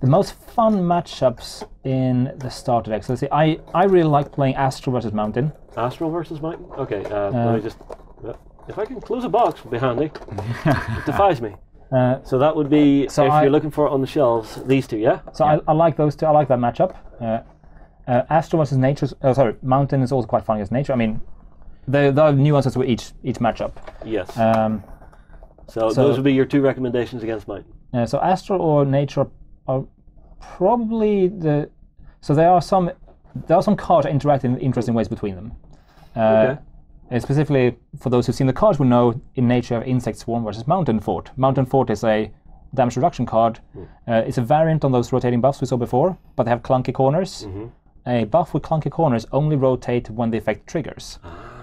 [SPEAKER 3] the most fun matchups in the starter deck. So let's see, I, I really like playing Astro versus Mountain.
[SPEAKER 1] Astral versus Mountain. Okay. Uh, let me just. uh, If I can close a box, would be handy. it defies me.
[SPEAKER 3] Uh,
[SPEAKER 1] So that would be
[SPEAKER 3] So
[SPEAKER 1] if
[SPEAKER 3] I-
[SPEAKER 1] you're looking for it on the shelves. These two, yeah.
[SPEAKER 3] so I, I like those two. I like that matchup. Uh, uh, Astro versus Nature. Uh, sorry, Mountain is also quite funny against Nature. I mean, there, there are nuances with each each matchup.
[SPEAKER 1] Yes.
[SPEAKER 3] Um,
[SPEAKER 1] so,
[SPEAKER 3] so-
[SPEAKER 1] those would be your two recommendations against Mountain.
[SPEAKER 3] Uh, so Astro or Nature are probably the. So there are some there are some cards that interact in interesting ways between them. Uh,
[SPEAKER 1] Okay.
[SPEAKER 3] And specifically for those who've seen the cards will know in Nature have Insect Swarm versus Mountain Fort. Mountain Fort is a damage reduction card. Uh, it's a variant on those rotating buffs we saw before, but they have clunky corners. A buff with clunky corners only rotate when the effect triggers.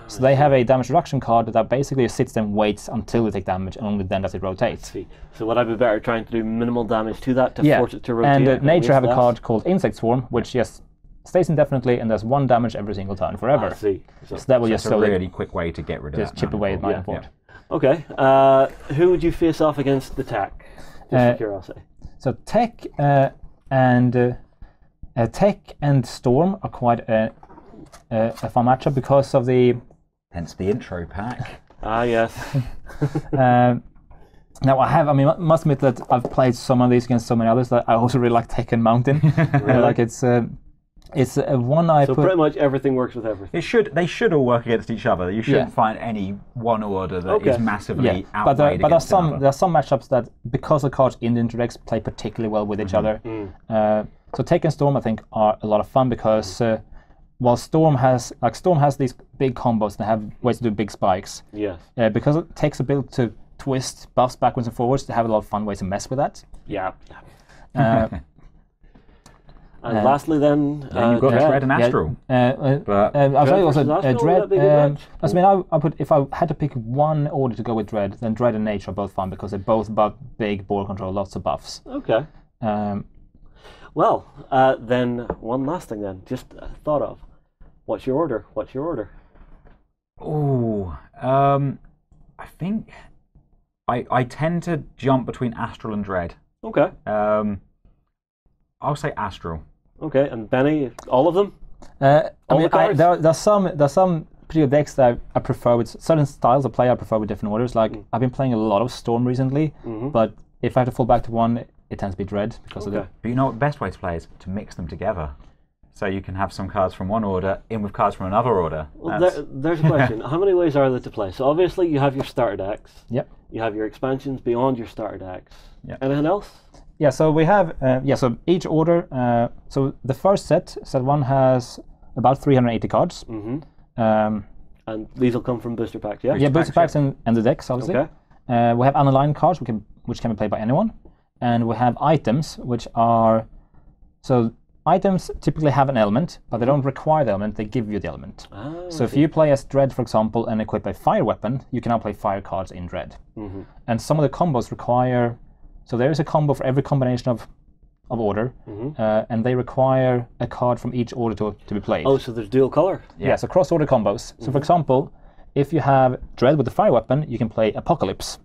[SPEAKER 3] So they have a damage reduction card that basically sits and waits until they take damage, and only then does it rotate.
[SPEAKER 1] So what I'd be better trying to do minimal damage to that to
[SPEAKER 3] Yeah,
[SPEAKER 1] force it to rotate?
[SPEAKER 3] and uh, Nature have a
[SPEAKER 1] less?
[SPEAKER 3] card called Insect Swarm, which just stays indefinitely and does one damage every single turn forever.
[SPEAKER 1] I see. So,
[SPEAKER 3] So that will
[SPEAKER 2] So
[SPEAKER 3] just
[SPEAKER 2] it's a really quick way to get rid of
[SPEAKER 3] just
[SPEAKER 2] that
[SPEAKER 3] chip away at
[SPEAKER 2] Mountain
[SPEAKER 3] Mountain
[SPEAKER 2] Fort.
[SPEAKER 3] Fort.
[SPEAKER 1] okay. Uh, who would you face off against the tech? Just
[SPEAKER 3] Uh,
[SPEAKER 1] for curiosity.
[SPEAKER 3] So Tech uh, and uh, uh, Tech and Storm are quite a, a, a fun matchup because of the.
[SPEAKER 2] Hence the intro pack.
[SPEAKER 1] Ah, yes.
[SPEAKER 3] Um, now I have, I mean, I must admit that I've played some of these against so many others that I also really like Tech and Mountain. Uh, like it's uh, it's uh, one I
[SPEAKER 1] so
[SPEAKER 3] put.
[SPEAKER 1] pretty much everything works with everything.
[SPEAKER 2] It should. They should all work against each other. You shouldn't
[SPEAKER 3] Yeah.
[SPEAKER 2] find any one order that is
[SPEAKER 1] Okay.
[SPEAKER 2] massively
[SPEAKER 3] Yeah,
[SPEAKER 2] outweighed
[SPEAKER 3] but there, but there are some
[SPEAKER 2] another.
[SPEAKER 3] there are some matchups that because the cards in the intro decks play particularly well with each other. Uh, so Tech and Storm I think are a lot of fun because uh, while Storm has like Storm has these big combos and have ways to do big spikes.
[SPEAKER 1] Yes.
[SPEAKER 3] Uh, because it takes a bit to twist buffs backwards and forwards to have a lot of fun ways to mess with that.
[SPEAKER 1] Yeah.
[SPEAKER 3] Uh,
[SPEAKER 1] And
[SPEAKER 3] Uh,
[SPEAKER 1] lastly, then
[SPEAKER 2] Then
[SPEAKER 1] uh,
[SPEAKER 2] you've got
[SPEAKER 1] Dread.
[SPEAKER 2] Dread and
[SPEAKER 3] yeah,
[SPEAKER 2] Astral.
[SPEAKER 3] uh, uh,
[SPEAKER 2] But
[SPEAKER 3] uh, I'll tell you
[SPEAKER 1] versus
[SPEAKER 3] also, uh,
[SPEAKER 1] Astral,
[SPEAKER 3] Dread.
[SPEAKER 1] that be a good match?
[SPEAKER 3] I mean, I, I put if I had to pick one order to go with Dread, then Dread and Nature are both fun because they're both about big board control, lots of buffs.
[SPEAKER 1] Okay.
[SPEAKER 3] Um,
[SPEAKER 1] Well, uh, then one last thing then, just uh, thought of. What's your order? What's your order?
[SPEAKER 2] Oh, um, I think I I tend to jump between Astral and Dread.
[SPEAKER 1] Okay,
[SPEAKER 2] Um, I'll say Astral.
[SPEAKER 1] Okay, and Benny, all of them.
[SPEAKER 3] Uh, I mean,
[SPEAKER 1] the
[SPEAKER 3] I, there, there's some there's some pretty good decks that I, I prefer with certain styles of play. I prefer with different orders. Like
[SPEAKER 1] Mm.
[SPEAKER 3] I've been playing a lot of Storm recently, but if I have to fall back to one, it tends to be Dread because of
[SPEAKER 1] Okay.
[SPEAKER 3] the
[SPEAKER 2] But you know what? The best way to play is to mix them together. So you can have some cards from one order in with cards from another order.
[SPEAKER 1] Well, there, there's a question. How many ways are there to play? So obviously you have your starter decks.
[SPEAKER 3] Yep.
[SPEAKER 1] You have your expansions beyond your starter decks.
[SPEAKER 2] Yep.
[SPEAKER 1] Anything else?
[SPEAKER 3] Yeah, so we have uh, yeah, so each order. Uh, so the first set, set one has about 380 cards.
[SPEAKER 1] Mm-hmm.
[SPEAKER 3] Um,
[SPEAKER 1] And these will come from booster packs, yeah.
[SPEAKER 3] yeah,
[SPEAKER 2] packs,
[SPEAKER 3] booster packs and, and the decks, obviously.
[SPEAKER 1] Okay.
[SPEAKER 3] Uh, we have unaligned cards, which can which can be played by anyone, and we have items, which are so items typically have an element, but they don't require the element; they give you the element.
[SPEAKER 1] Ah,
[SPEAKER 3] So if you play as Dread, for example, and equip a fire weapon, you can now play fire cards in Dread.
[SPEAKER 1] Mhm.
[SPEAKER 3] And some of the combos require. So there is a combo for every combination of of order,
[SPEAKER 1] Mhm.
[SPEAKER 3] uh, and they require a card from each order to, to be played.
[SPEAKER 1] Oh, so there's dual color.
[SPEAKER 3] yeah. so cross order combos. So for example, if you have Dread with the fire weapon, you can play Apocalypse,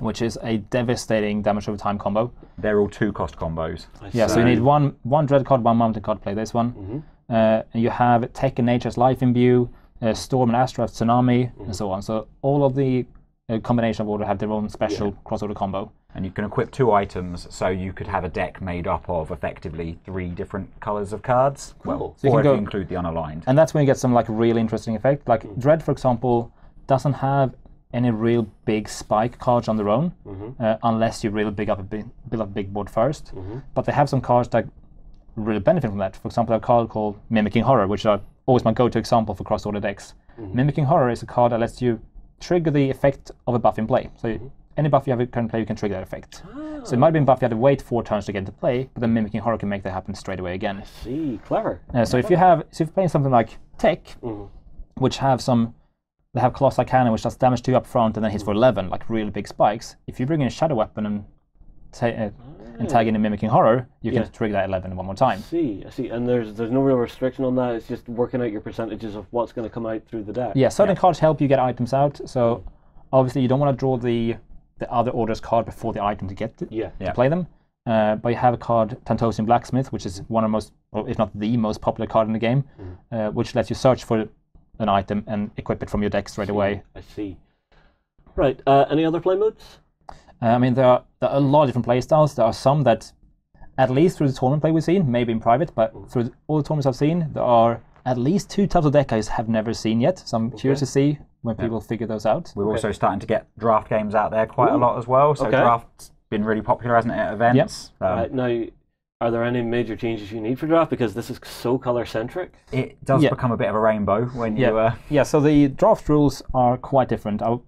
[SPEAKER 3] which is a devastating damage over time combo.
[SPEAKER 2] They're all two cost combos.
[SPEAKER 1] I
[SPEAKER 3] Yeah, so you need one one Dread card, one Mountain card to play this one. Uh, and you have Tech and Nature's Life Imbue, uh, Storm and Astra's Tsunami, and so on. So all of the uh, combination of order have their own special cross order combo.
[SPEAKER 2] And you can equip two items, so you could have a deck made up of effectively three different colours of cards. Well,
[SPEAKER 3] So you
[SPEAKER 2] or
[SPEAKER 3] can
[SPEAKER 2] if
[SPEAKER 3] go-
[SPEAKER 2] you include the unaligned.
[SPEAKER 3] And that's when you get some like really interesting effect. Like mm-hmm. Dread, for example, doesn't have any real big spike cards on their own, mm-hmm. uh, unless you really big up a big, build up a big board 1st mm-hmm. But they have some cards that really benefit from that. For example, a card called Mimicking Horror, which are always my go-to example for cross order decks. Mimicking Horror is a card that lets you trigger the effect of a buff in play. So any buff you have in current play, you can trigger that effect. So it might have been buff you had to wait four turns to get into play, but then Mimicking Horror can make that happen straight away again.
[SPEAKER 1] I See, clever.
[SPEAKER 3] Uh, so if you have, so if you're playing something like Tech,
[SPEAKER 1] Mhm.
[SPEAKER 3] which have some, they have Colossal Cannon, which does damage to you up front and then hits for 11, like really big spikes. If you bring in a Shadow Weapon and, ta- uh, and tag in a Mimicking Horror, you can trigger that 11 one more time.
[SPEAKER 1] I see, I see. And there's there's no real restriction on that. It's just working out your percentages of what's going to come out through the deck.
[SPEAKER 3] Yeah, certain cards help you get items out. So obviously you don't want to draw the the other order's card before the item to get to,
[SPEAKER 1] Yeah.
[SPEAKER 3] to play them. Uh, but you have a card, Tantosian Blacksmith, which is one of the most, or if not the most popular card in the game, uh, which lets you search for an item and equip it from your deck straight away.
[SPEAKER 1] I see. Right. Uh, any other play modes?
[SPEAKER 3] Uh, I mean, there are, there are a lot of different play styles. There are some that, at least through the tournament play we've seen, maybe in private, but through all the tournaments I've seen, there are at least two types of deck I have never seen yet. So I'm curious to see when people figure those out.
[SPEAKER 2] We're also starting to get draft games out there quite a lot as well. So
[SPEAKER 1] Okay.
[SPEAKER 2] draft's been really popular, hasn't it, at events? Um,
[SPEAKER 1] right. Now, are there any major changes you need for draft? Because this is so color centric.
[SPEAKER 2] It does
[SPEAKER 3] Yeah.
[SPEAKER 2] become a bit of a rainbow when you.
[SPEAKER 3] Yeah.
[SPEAKER 2] Uh,
[SPEAKER 3] Yeah, so the draft rules are quite different. I'll,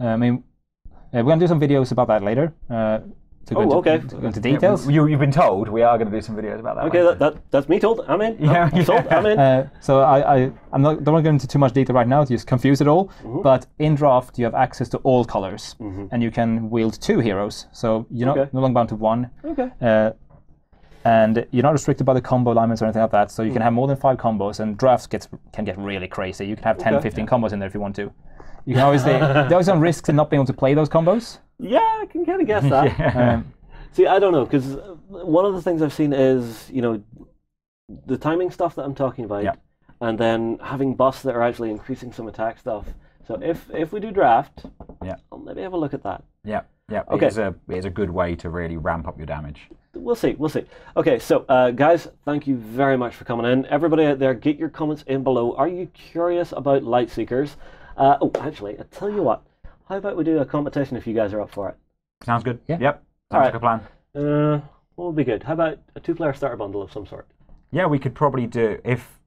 [SPEAKER 3] I mean, uh, we're going to do some videos about that later. Uh, to go
[SPEAKER 1] Oh,
[SPEAKER 3] into,
[SPEAKER 1] okay.
[SPEAKER 3] to go into details.
[SPEAKER 2] you, you've been told we are going to do some videos about that.
[SPEAKER 1] Okay, that, that that's me told. I'm in.
[SPEAKER 2] Yeah,
[SPEAKER 1] I'm sold. I'm in.
[SPEAKER 3] Uh, so I, I I'm not don't want to go into too much detail right now to just confuse it all.
[SPEAKER 1] Mm-hmm.
[SPEAKER 3] But in draft you have access to all colors, and you can wield two heroes. So you're not
[SPEAKER 1] Okay.
[SPEAKER 3] no longer bound to one.
[SPEAKER 1] okay.
[SPEAKER 3] Uh, and you're not restricted by the combo alignments or anything like that. So you can have more than five combos, and drafts gets can get really crazy. You can have 10,
[SPEAKER 1] Okay.
[SPEAKER 3] 15 combos in there if you want to. You can always there's always some risks in not being able to play those combos.
[SPEAKER 1] Yeah, I can kind of guess that.
[SPEAKER 3] Um,
[SPEAKER 1] See, I don't know because one of the things I've seen is you know the timing stuff that I'm talking about,
[SPEAKER 2] Yeah.
[SPEAKER 1] and then having buffs that are actually increasing some attack stuff. So if if we do draft,
[SPEAKER 2] Yeah.
[SPEAKER 1] I'll maybe have a look at that.
[SPEAKER 2] Yeah, yeah.
[SPEAKER 1] Okay.
[SPEAKER 2] It's a it's a good way to really ramp up your damage.
[SPEAKER 1] We'll see. We'll see. Okay, so uh, guys, thank you very much for coming in. Everybody out there, get your comments in below. Are you curious about Lightseekers? Uh, oh, actually, I tell you what. How about we do a competition if you guys are up for it?
[SPEAKER 2] Sounds good.
[SPEAKER 3] Yeah.
[SPEAKER 2] Yep. Sounds
[SPEAKER 1] Alright.
[SPEAKER 2] like a plan.
[SPEAKER 1] Uh, what would be good? How about a two-player starter bundle of some sort?
[SPEAKER 2] Yeah, we could probably do if.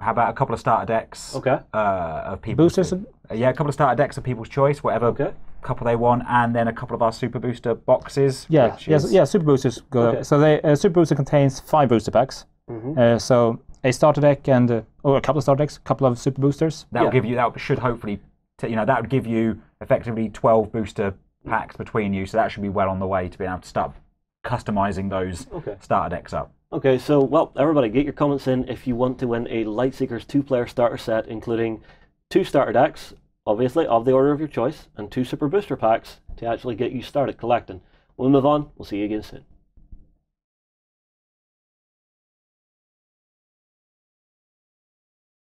[SPEAKER 2] How about a couple of starter decks?
[SPEAKER 1] Okay.
[SPEAKER 2] Uh, of people.
[SPEAKER 3] boosters.
[SPEAKER 2] yeah, a couple of starter decks of people's choice, whatever
[SPEAKER 1] Okay.
[SPEAKER 2] couple they want, and then a couple of our super booster boxes.
[SPEAKER 3] Yeah,
[SPEAKER 2] which
[SPEAKER 3] yes,
[SPEAKER 2] is-
[SPEAKER 3] yeah. Super boosters go.
[SPEAKER 1] Okay.
[SPEAKER 3] So the uh, super booster contains five booster packs.
[SPEAKER 1] Mm-hmm.
[SPEAKER 3] Uh, so a starter deck and uh, or a couple of starter decks, a couple of super boosters.
[SPEAKER 2] That will
[SPEAKER 1] Yeah.
[SPEAKER 2] give you. That should hopefully, t- you know, that would give you effectively twelve booster packs between you. So that should be well on the way to being able to start customizing those
[SPEAKER 1] Okay.
[SPEAKER 2] starter decks up.
[SPEAKER 1] Okay, so well, everybody, get your comments in if you want to win a Lightseekers two-player starter set, including two starter decks, obviously of the order of your choice, and two super booster packs to actually get you started collecting. We'll move on. We'll see you again soon.